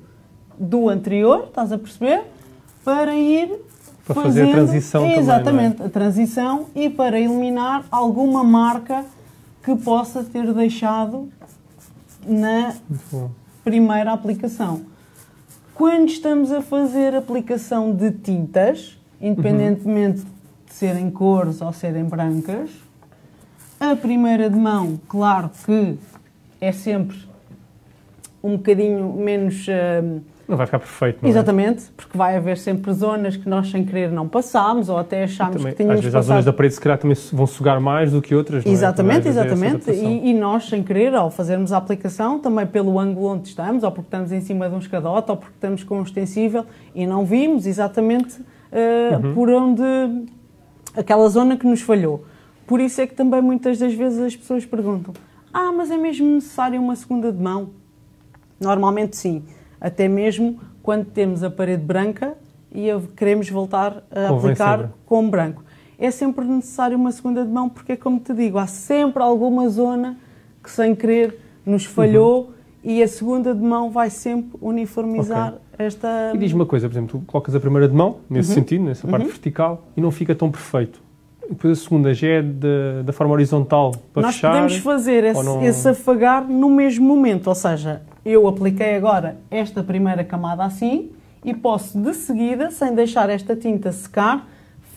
do anterior, estás a perceber? Para ir Para fazer a transição também, é? Exatamente, a transição e para eliminar alguma marca que possa ter deixado na primeira aplicação. Quando estamos a fazer aplicação de tintas, independentemente de serem cores ou serem brancas, a primeira de mão, claro que é sempre um bocadinho menos. hum, Não vai ficar perfeito, não é? Exatamente, porque vai haver sempre zonas que nós sem querer não passámos ou até achámos Também, que tínhamos às vezes as zonas passado. da parede se calhar também vão sugar mais do que outras, é? Exatamente, é exatamente. E, e nós, sem querer, ao fazermos a aplicação, também pelo ângulo onde estamos, ou porque estamos em cima de um escadote, ou porque estamos com um extensível e não vimos exatamente eh, Uhum. por onde aquela zona que nos falhou. Por isso é que também muitas das vezes as pessoas perguntam: Ah, mas é mesmo necessário uma segunda de mão? Normalmente sim. Até mesmo quando temos a parede branca e queremos voltar a Convém aplicar sempre. com branco. É sempre necessário uma segunda de mão porque, como te digo, há sempre alguma zona que sem querer nos falhou Uhum. e a segunda de mão vai sempre uniformizar esta... E diz-me uma coisa, por exemplo, tu colocas a primeira de mão, nesse Uhum. sentido, nessa parte vertical, e não fica tão perfeito. Depois a segunda já é da, da forma horizontal para Nós fechar. podemos fazer esse, não- esse afagar no mesmo momento, ou seja, eu apliquei agora esta primeira camada assim e posso de seguida, sem deixar esta tinta secar,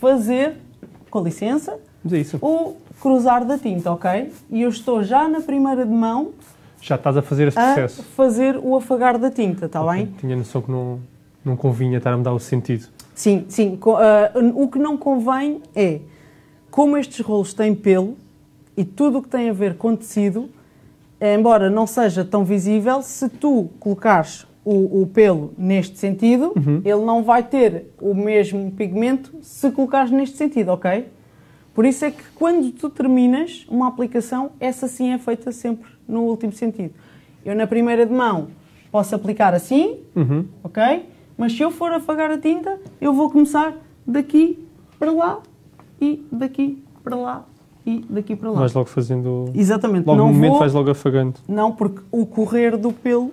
fazer, com licença, é isso. o cruzar da tinta, ok? E eu estou já na primeira de mão Já estás a fazer esse a processo. fazer o afagar da tinta, está Ok. bem? Tinha noção que não, não convinha estar a me dar o sentido. Sim, sim. Ah, o que não convém é, como estes rolos têm pelo e tudo o que tem a ver com tecido, embora não seja tão visível, se tu colocares o, o pelo neste sentido, ele não vai ter o mesmo pigmento se colocares neste sentido, ok? Por isso é que quando tu terminas uma aplicação, essa sim é feita sempre no último sentido. Eu na primeira de mão posso aplicar assim, Uhum. ok? Mas se eu for afagar a tinta, eu vou começar daqui para lá e daqui para lá e daqui para lá. Vais logo fazendo. Exatamente. Logo não no momento vou, vais logo afagando. não, porque o correr do pelo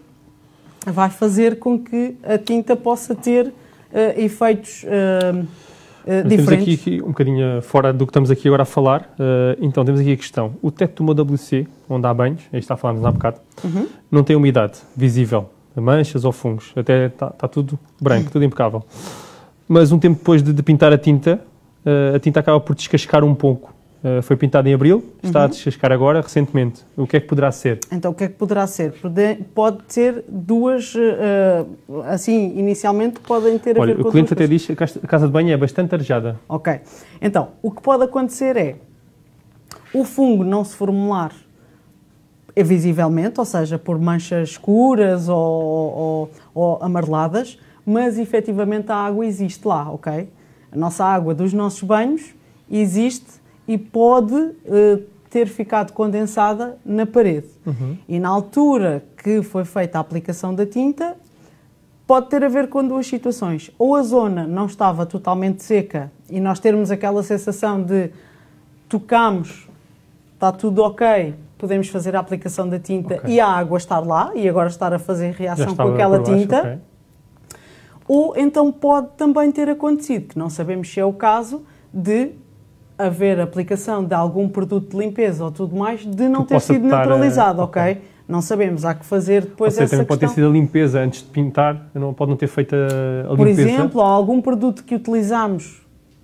vai fazer com que a tinta possa ter eh, efeitos eh, eh, Mas temos diferentes. aqui, aqui um bocadinho fora do que estamos aqui agora a falar. eh, então, temos aqui a questão. O teto do meu WC, onde há banhos, aí está a falarmos há bocado, Uhum. não tem umidade visível, manchas ou fungos. Até está, está tudo branco, tudo impecável. Mas um tempo depois de, de pintar a tinta, eh, a tinta acaba por descascar um pouco. Eh, foi pintado em abril, está a Uhum. descascar agora, recentemente. O que é que poderá ser? Então, o que é que poderá ser? Pode, ter duas, eh, assim, inicialmente podem ter a Olha, ver o com cliente duas até diz que a a casa de banho é bastante arejada. Ok. Então, o que pode acontecer é o fungo não se formular é visivelmente, ou seja, por manchas escuras ou, ou- ou amareladas, mas efetivamente a água existe lá, ok? A nossa água dos nossos banhos existe e pode eh, ter ficado condensada na parede. E na altura que foi feita a aplicação da tinta, pode ter a ver com duas situações. Ou a zona não estava totalmente seca e nós termos aquela sensação de tocamos, está tudo ok, podemos fazer a aplicação da tinta Ok. e a água estar lá e agora estar a fazer reação com aquela baixo, tinta. ok. Ou então pode também ter acontecido, que não sabemos se é o caso, de haver aplicação de algum produto de limpeza ou tudo mais, de não Que ter sido estar, neutralizado, eh, ok? Não sabemos, há que fazer depois seja, essa também pode ter questão. sido a limpeza antes de pintar, não, pode não ter feito a, a Por limpeza. exemplo, há algum produto que utilizamos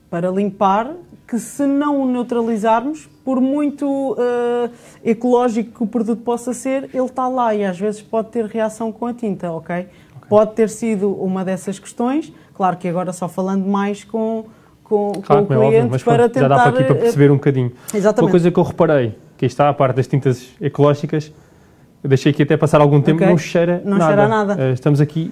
para limpar que se não o neutralizarmos, por muito eh, ecológico que o produto possa ser, ele está lá e às vezes pode ter reação com a tinta, ok? Pode ter sido uma dessas questões, claro que agora só falando mais com, com, com Claro, o como é cliente óbvio, mas para pronto, tentar... já dá para aqui para perceber um bocadinho. Exatamente. Uma coisa que eu reparei, que está a parte das tintas ecológicas, eu deixei aqui até passar algum tempo, Ok. não cheira Não nada. cheira nada. Eh, Estamos aqui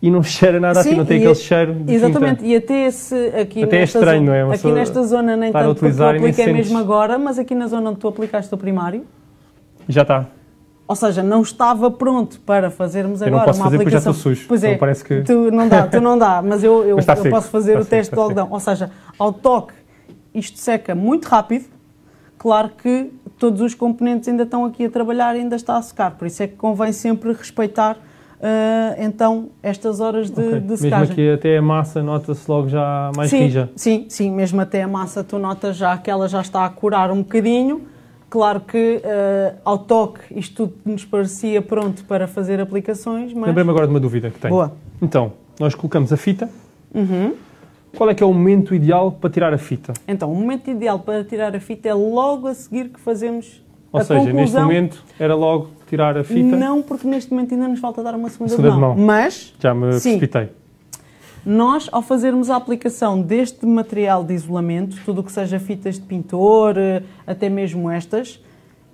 e não cheira nada assim, Sim, não tem aquele é- cheiro de Exatamente, tinta. e até esse aqui Até é nesta estranho, zona, não é? Aqui nesta zona nem tanto porque eu apliquei sentes. mesmo agora, mas aqui na zona onde tu aplicaste o primário, Já está. Ou seja, não estava pronto para fazermos Eu não agora posso uma fazer porque já aplicação. estou sujo. Pois é, Então parece que- tu não dá, tu não dá, mas eu, eu, Mas está eu posso fazer está o teste está do algodão. Ou seja, ao toque, isto seca muito rápido. Claro que todos os componentes ainda estão aqui a trabalhar e ainda está a secar. Por isso é que convém sempre respeitar ah, então estas horas de, Ok. de Mesmo secagem. aqui até a massa nota-se logo já mais sim, rija. Sim, sim, mesmo até a massa tu notas já que ela já está a curar um bocadinho. Claro que eh, ao toque isto tudo nos parecia pronto para fazer aplicações, mas... Lembrei-me agora de uma dúvida que tenho. Boa. Então, nós colocamos a fita. Uhum. Qual é que é o momento ideal para tirar a fita? Então, o momento ideal para tirar a fita é logo a seguir que fazemos Ou a seja, neste conclusão. momento era logo tirar a fita. Não, porque neste momento ainda nos falta dar uma segunda, Segunda de mão. mão. Mas Já me Sim. precipitei. Nós, ao fazermos a aplicação deste material de isolamento, tudo o que seja fitas de pintor, eh, até mesmo estas,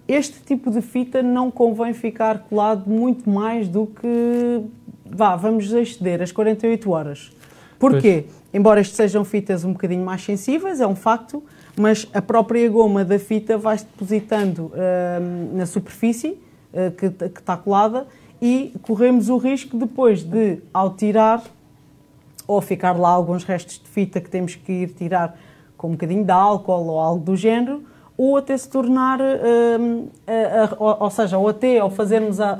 este tipo de fita não convém ficar colado muito mais do que, vá, vamos exceder as 48 horas. Porquê? Embora estas sejam fitas um bocadinho mais sensíveis, é um facto, mas a própria goma da fita vai-se depositando hum, na superfície que, que está colada e corremos o risco depois de, ao tirar, ou ficar lá alguns restos de fita que temos que ir tirar com um bocadinho de álcool ou algo do género, ou até se tornar, hum, a- a- ou, seja, ou até ao fazermos a,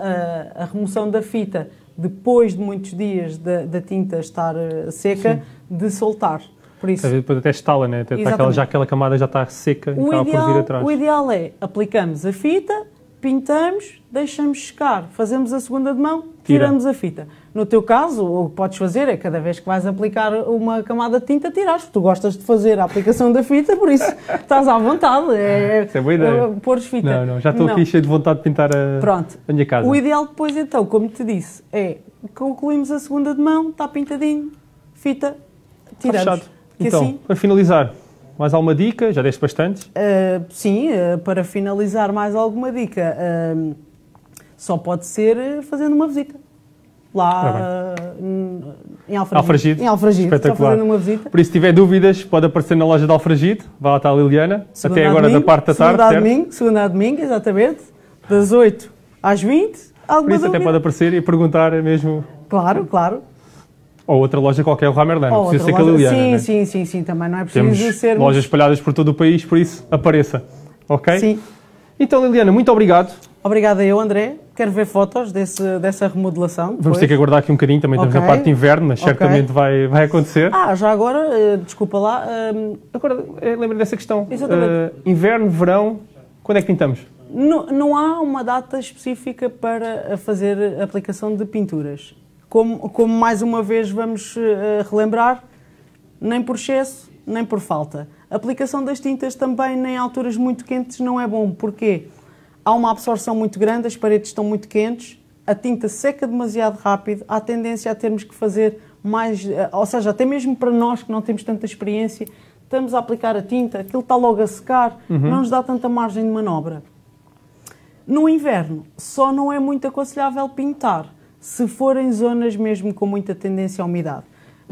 a- remoção da fita depois de muitos dias da, da tinta estar eh, seca, de soltar. Por isso, Depois até estala, né? Até está aquela, Exatamente. já aquela camada já está seca e o acaba por vir ideal, atrás. o ideal é aplicamos a fita, pintamos, deixamos secar, fazemos a segunda de mão, Tira. tiramos a fita. No teu caso, o que podes fazer é cada vez que vais aplicar uma camada de tinta, tirares. Tu gostas de fazer a aplicação da fita, por isso estás à vontade. É, Isso é boa ideia. uh, pôres fita. Não, não, já estou aqui cheio de vontade de pintar a, Pronto. a minha casa. O ideal depois, então, como te disse, é concluímos a segunda de mão, está pintadinho, fita, Está tiramos. fechado. Que Então, assim, para finalizar, mais alguma dica? Já deste bastantes. Uh, sim, uh, para finalizar mais alguma dica, uh, só pode ser fazendo uma visita. Lá em Alfragide. Alfragide. Em Alfragide, só Espetacular. fazendo uma visita. Por isso, se tiver dúvidas, pode aparecer na loja de Alfragide. Vá lá estar a Liliana. Segunda até agora domingo, da parte da tarde, segunda a domingo, segunda a domingo, exatamente. Das 8 às 20. Alguma Por isso até dúvida? pode aparecer e perguntar mesmo. Claro, claro. Ou outra loja qualquer, o Ramerdan. Não precisa ser loja- Liliana. Sim, né? sim, sim, sim. Também não é preciso Temos sermos... lojas espalhadas por todo o país, por isso apareça. Ok? Sim. Então, Liliana, muito obrigado. Obrigada eu, André. Quero ver fotos desse, dessa remodelação. Vamos depois. ter que aguardar aqui um bocadinho, também estamos Ok. na parte de inverno, mas Ok. certamente vai, vai acontecer. Ah, já agora, eh, desculpa lá, eh, Agora, eh, lembra dessa questão. Exatamente. Eh, inverno, verão, quando é que pintamos? não, não há uma data específica para fazer aplicação de pinturas. Como, como mais uma vez vamos eh, relembrar, nem por excesso, nem por falta. A aplicação das tintas também nem em alturas muito quentes não é bom. Porquê? Há uma absorção muito grande, as paredes estão muito quentes, a tinta seca demasiado rápido, há tendência a termos que fazer mais, eh, ou seja, até mesmo para nós que não temos tanta experiência, estamos a aplicar a tinta, aquilo está logo a secar, não nos dá tanta margem de manobra. No inverno, só não é muito aconselhável pintar se for em zonas mesmo com muita tendência à umidade.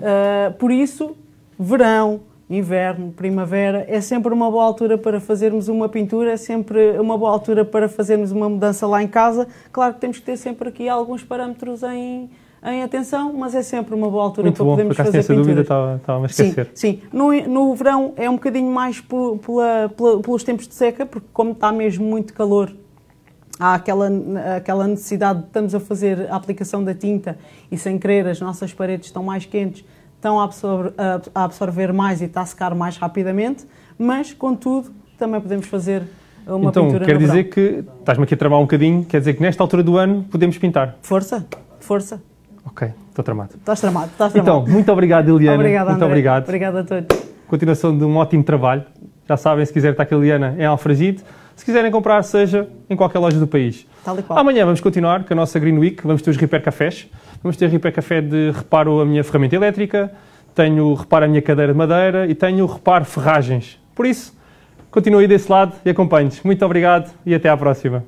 Ah, por isso, verão, inverno, primavera é sempre uma boa altura para fazermos uma pintura, é sempre uma boa altura para fazermos uma mudança lá em casa. Claro que temos que ter sempre aqui alguns parâmetros em, em atenção, mas é sempre uma boa altura Muito para bom, podermos fazer essa dúvida, estava, estava a Sim, esquecer. sim. No, no verão é um bocadinho mais pela- pela- pelos tempos de seca, porque como está mesmo muito calor, há aquela, aquela necessidade de estamos a fazer a aplicação da tinta e sem querer as nossas paredes estão mais quentes, estão a, absor- a- absorver mais e está a secar mais rapidamente, mas contudo também podemos fazer uma então, pintura quer no dizer verão. que, estás-me aqui a tramar um bocadinho, quer dizer que nesta altura do ano podemos pintar. Força, força. Ok, estou tramado. Estás tramado, estás tramado. Então, muito obrigado, Liliana. Obrigada, muito André. obrigado. Obrigada a todos. Continuação de um ótimo trabalho. Já sabem, se quiser estar com a Liliana em Alfragide. Se quiserem comprar, seja em qualquer loja do país. Amanhã vamos continuar com a nossa Green Week. Vamos ter os Repair Cafés. Vamos ter Repair Café de reparo a minha ferramenta elétrica, tenho reparo a minha cadeira de madeira e tenho reparo ferragens. Por isso, continue aí desse lado e acompanhe-nos. Muito obrigado e até à próxima.